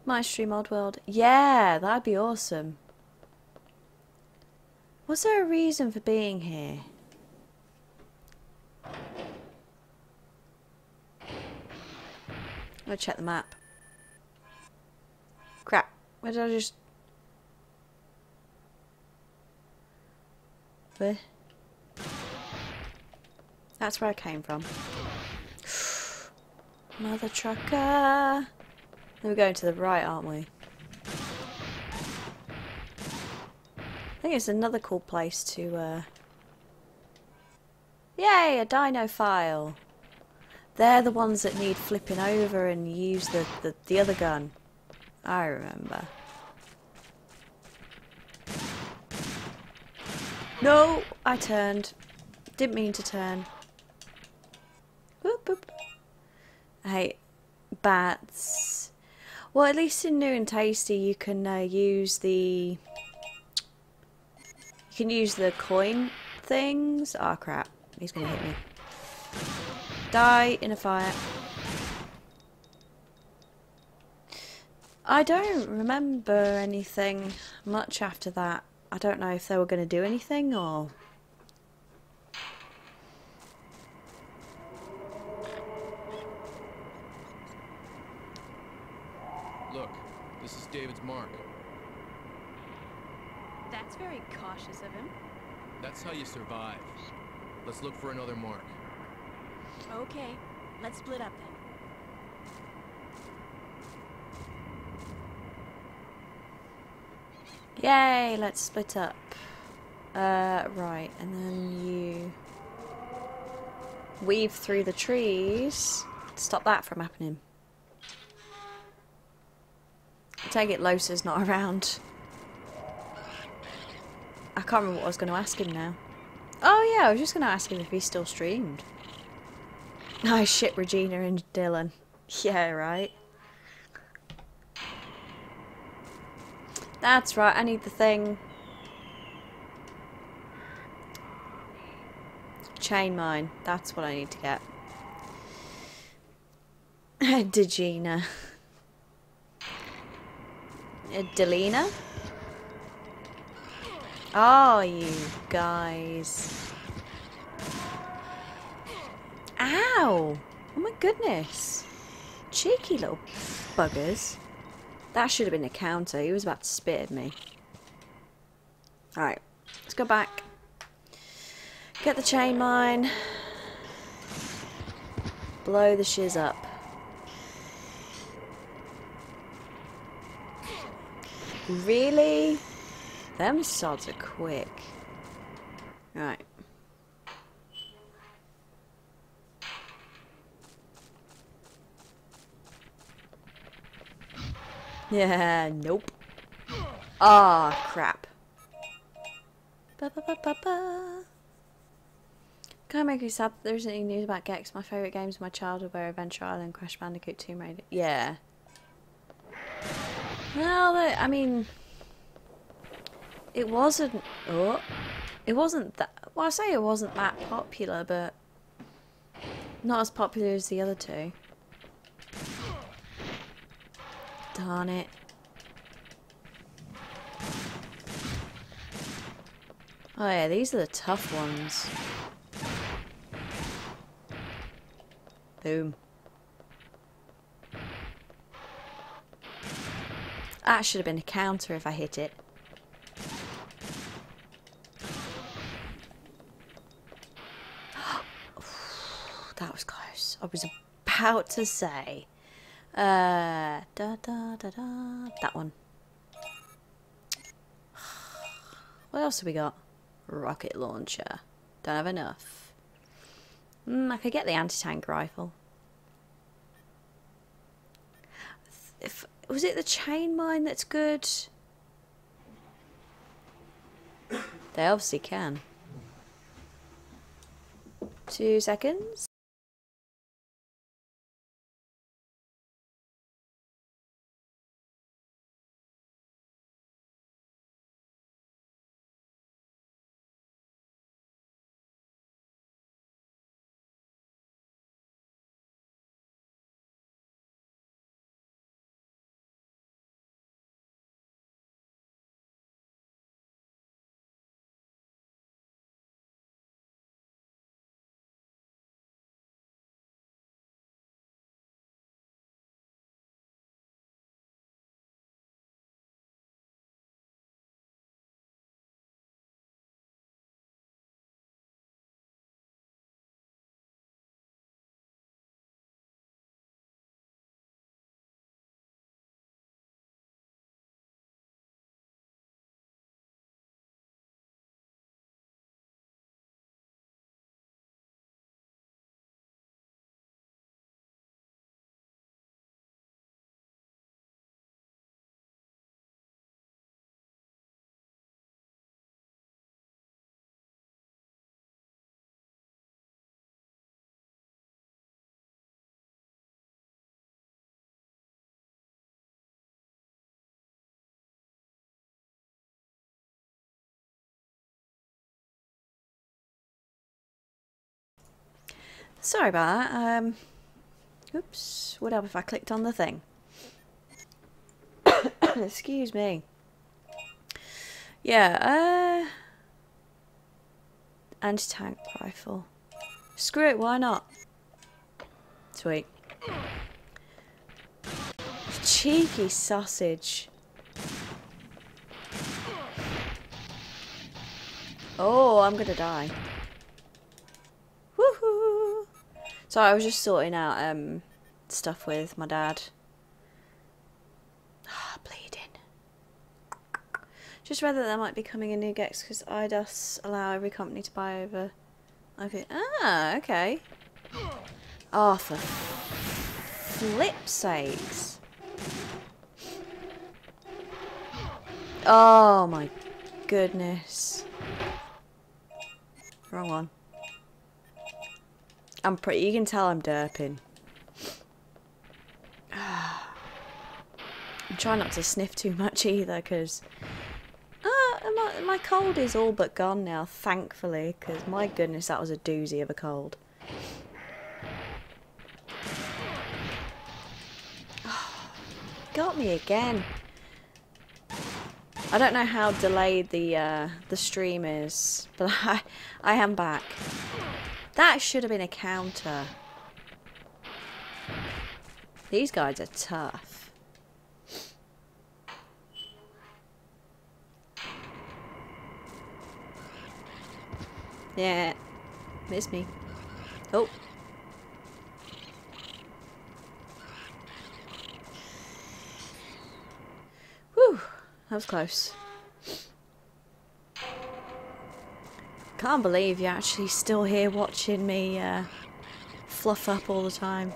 My stream Oddworld. Yeah, that'd be awesome. Was there a reason for being here? I'll check the map. Crap. Where did I just... That's where I came from. *sighs* Mother trucker. We're going to the right, aren't we? I think it's another cool place to, uh... Yay, a dino file! They're the ones that need flipping over and use the, the, the other gun. I remember. No, I turned. Didn't mean to turn. Boop. I hate bats. Well, at least in New and Tasty you can uh, use the... You can use the coin things. Ah, oh, crap. He's gonna hit me. Die in a fire. I don't remember anything much after that. I don't know if they were going to do anything or... Look, this is David's mark. That's very cautious of him. That's how you survive. Let's look for another mark. Okay, let's split up then. Yay, let's split up. Uh, right, and then you weave through the trees to stop that from happening. Take it Losa's not *laughs* around. I can't remember what I was going to ask him now. Oh yeah, I was just going to ask him if he still streamed. *laughs* Nice shit, Regina and Dylan. *laughs* Yeah, right. That's right, I need the thing. Chain mine. That's what I need to get. *laughs* Degina. Uh, Delina? Oh, you guys. Ow! Oh my goodness. Cheeky little buggers. That should have been a counter. He was about to spit at me. Alright. Let's go back. Get the chain mine. Blow the shiz up. Really? Them sods are quick. Right. Yeah, nope. Ah, oh, crap. Ba -ba -ba -ba -ba. Can't make you sad There isn't any news about Gex. My favourite games of my childhood were Adventure Island, Crash Bandicoot, Tomb Raider. Yeah. Well, I mean, it wasn't. Oh, it wasn't that. Well, I say it wasn't that popular, but not as popular as the other two. Darn it. Oh yeah, these are the tough ones. Boom. That should have been a counter if I hit it. *gasps* that was close. I was about to say. Uh, da da da da. That one. *sighs* What else have we got? Rocket launcher. Don't have enough. Mm, I could get the anti-tank rifle. If was it the chain mine that's good? They obviously can. Two seconds. Sorry about that. Um, oops. Would help if I clicked on the thing. *coughs* Excuse me. Yeah, uh... Anti-tank rifle. Screw it, why not? Sweet. Cheeky sausage. Oh, I'm gonna die. Woohoo! So I was just sorting out um stuff with my dad. *sighs* Ah, bleeding. Just read that there might be coming a new Gex because Eidos allow every company to buy over. Okay. Ah, okay. For flip sakes. Oh my goodness. Wrong one. I'm pretty. You can tell I'm derping. *sighs* I'm trying not to sniff too much either, because uh, my, my cold is all but gone now, thankfully, because my goodness, that was a doozy of a cold. *sighs* Got me again. I don't know how delayed the uh, the stream is, *laughs* but I I am back. That should have been a counter. These guys are tough. Yeah, miss me. Oh. Whew, that was close. Can't believe you're actually still here watching me uh, fluff up all the time.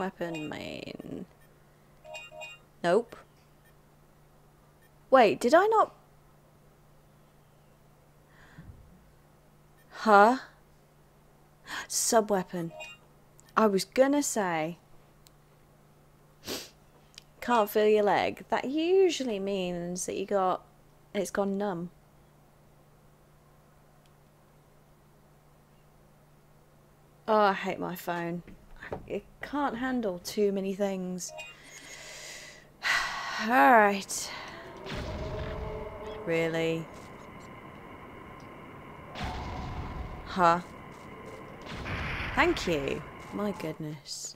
Weapon main. Nope. Wait, did I not... Huh? Subweapon. I was gonna say... Can't feel your leg. That usually means that you got... It's gone numb. Oh, I hate my phone. It can't handle too many things. *sighs* Alright. Really? Huh? Thank you. My goodness.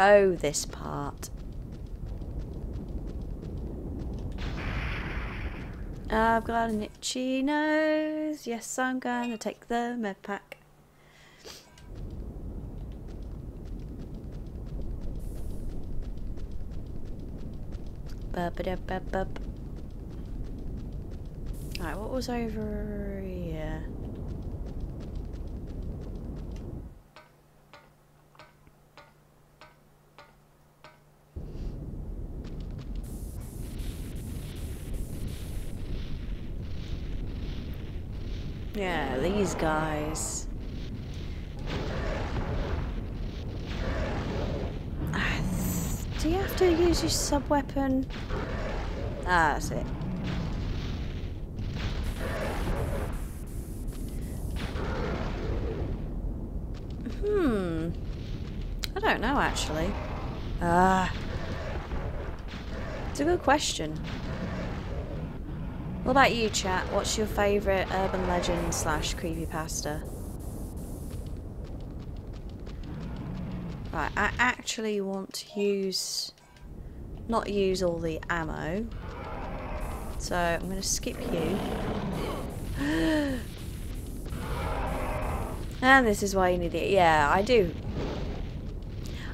Oh, this part. I've got an itchy nose. Yes, I'm gonna take the med pack. Alright, what was over here? Yeah, these guys. Do you have to use your sub-weapon? Ah, that's it. Hmm. I don't know, actually. Ah. It's a good question. What about you, chat? What's your favourite urban legend slash creepypasta? Right, I actually want to use... Not use all the ammo. So, I'm going to skip you. *gasps* and this is why you need it. Yeah, I do.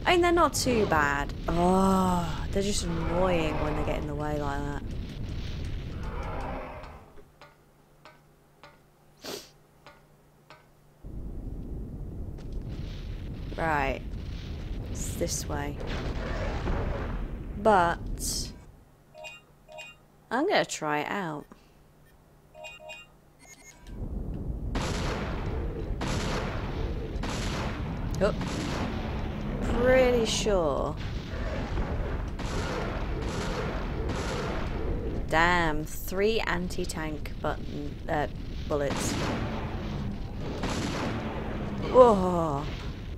I mean, they're not too bad. Oh, they're just annoying when they get in the way like that. Right. It's this way. But... I'm gonna try it out. Oh. Pretty sure. Damn, three anti-tank button uh, bullets. Whoa!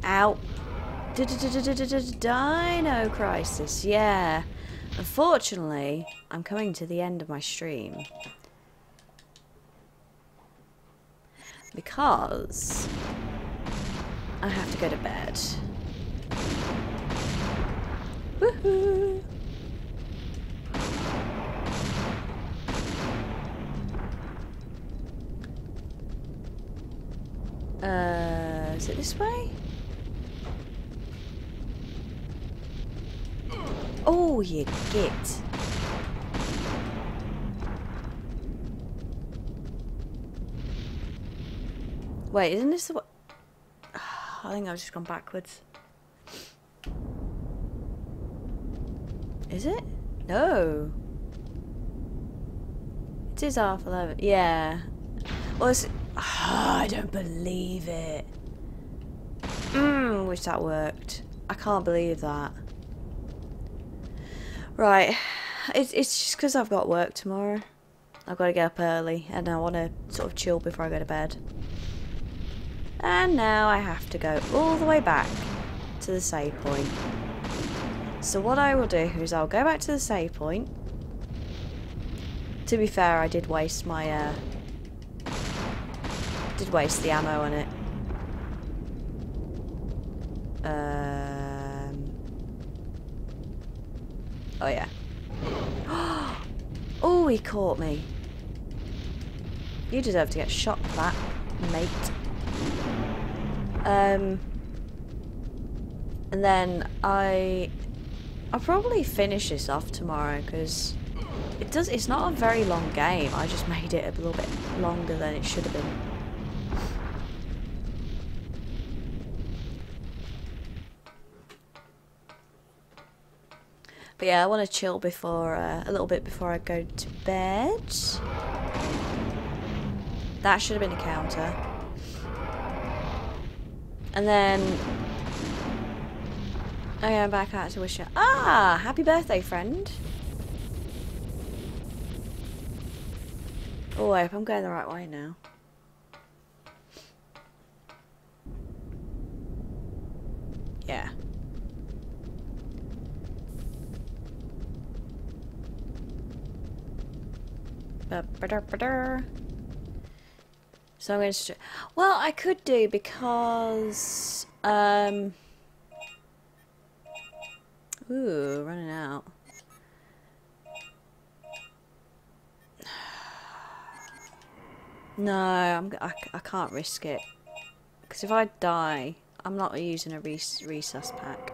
Ow! Dino Crisis, yeah. Unfortunately, I'm coming to the end of my stream. Because I have to go to bed. Woohoo! Uh, is it this way? Oh, you git. Wait, isn't this the way? *sighs* I think I've just gone backwards. Is it? No. It is half 11. Yeah. Well, it's... Ah, *sighs* I don't believe it. Mmm, wish that worked. I can't believe that. Right. It's, it's just because I've got work tomorrow. I've got to get up early and I want to sort of chill before I go to bed. And now I have to go all the way back to the save point. So what I will do is I'll go back to the save point. To be fair, I did waste my, uh, did waste the ammo on it. Um, oh yeah. *gasps* oh, he caught me. You deserve to get shot for that, mate. Um, and then I, I'll probably finish this off tomorrow because it does. It's not a very long game. I just *laughs* made it a little bit longer than it should have been. But yeah, I want to chill before uh, a little bit before I go to bed. That should have been a counter. And then I am back out to wish her. Ah, happy birthday, friend. Oh, I hope I'm going the right way now. Yeah. So I'm going to... Well, I could do because... Um... Ooh, running out. No, I'm, I, I can't risk it. Because if I die, I'm not using a res resus pack.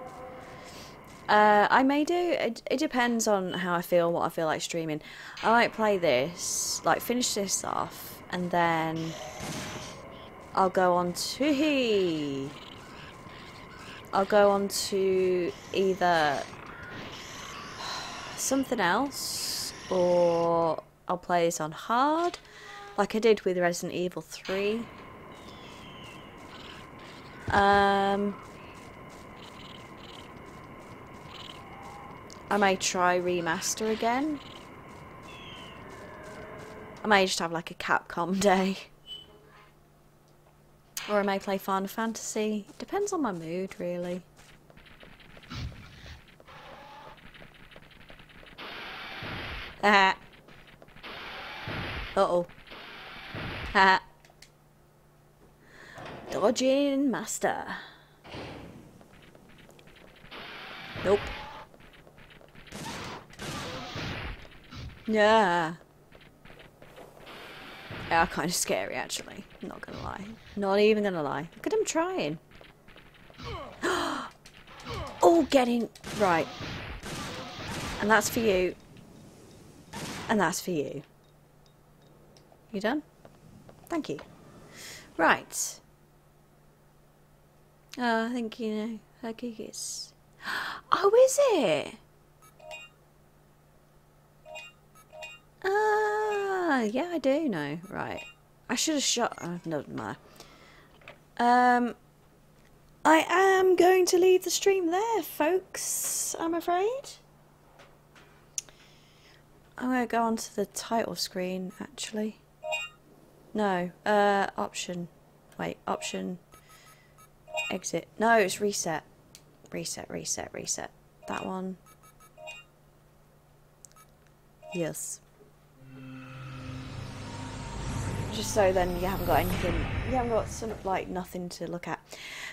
Uh, I may do. It, it depends on how I feel, what I feel like streaming. I might play this, like finish this off, and then I'll go on to *laughs* I'll go on to either something else or I'll play this on hard like I did with Resident Evil 3 um I may try remaster again I may just have like a Capcom *laughs* day or I may play Final Fantasy. Depends on my mood, really. *laughs* Uh-oh. Ha. *laughs* Dodging master. Nope. Yeah. They are kind of scary actually. Not gonna lie. Not even gonna lie. Look at him trying. *gasps* oh, getting right. And that's for you. And that's for you. You done? Thank you. Right. Uh, I think you know. It's. *gasps* Oh, is it? Ah, yeah, I do know. Right. I should have shot. No, doesn't matter. Um, I am going to leave the stream there, folks. I'm afraid. I'm going to go on to the title screen, actually. No, uh, option. Wait, option. Exit. No, it's reset. Reset, reset, reset. That one. Yes. Just so then you haven't got anything, you haven't got of like nothing to look at.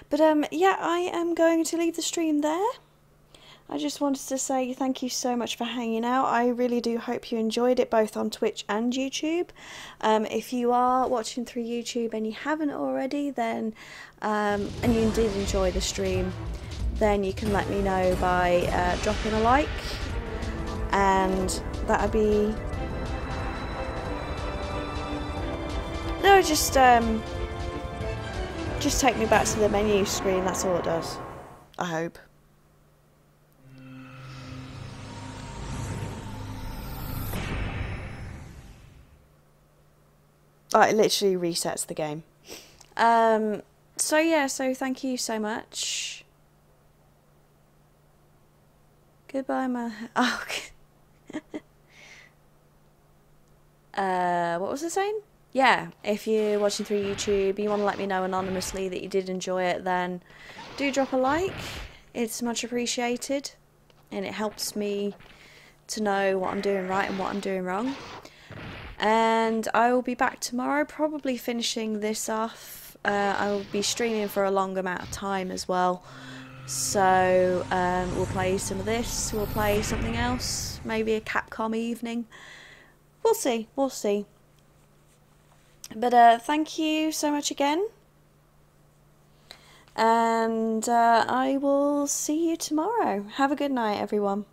But um, yeah, I am going to leave the stream there. I just wanted to say thank you so much for hanging out. I really do hope you enjoyed it both on Twitch and YouTube. Um, if you are watching through YouTube and you haven't already, then um, and you did enjoy the stream, then you can let me know by uh, dropping a like, and that'd be no, just um, just take me back to the menu screen. That's all it does. I hope. Oh, it literally resets the game. Um, so yeah, so thank you so much. Goodbye, my. *laughs* Oh. *laughs* uh, what was I saying? Yeah, if you're watching through YouTube, you want to let me know anonymously that you did enjoy it, then do drop a like. It's much appreciated, and it helps me to know what I'm doing right and what I'm doing wrong and I will be back tomorrow, probably finishing this off. Uh, I will be streaming for a long amount of time as well. So um, we'll play some of this, we'll play something else, maybe a Capcom evening. We'll see, we'll see. But uh, thank you so much again. And uh, I will see you tomorrow. Have a good night, everyone.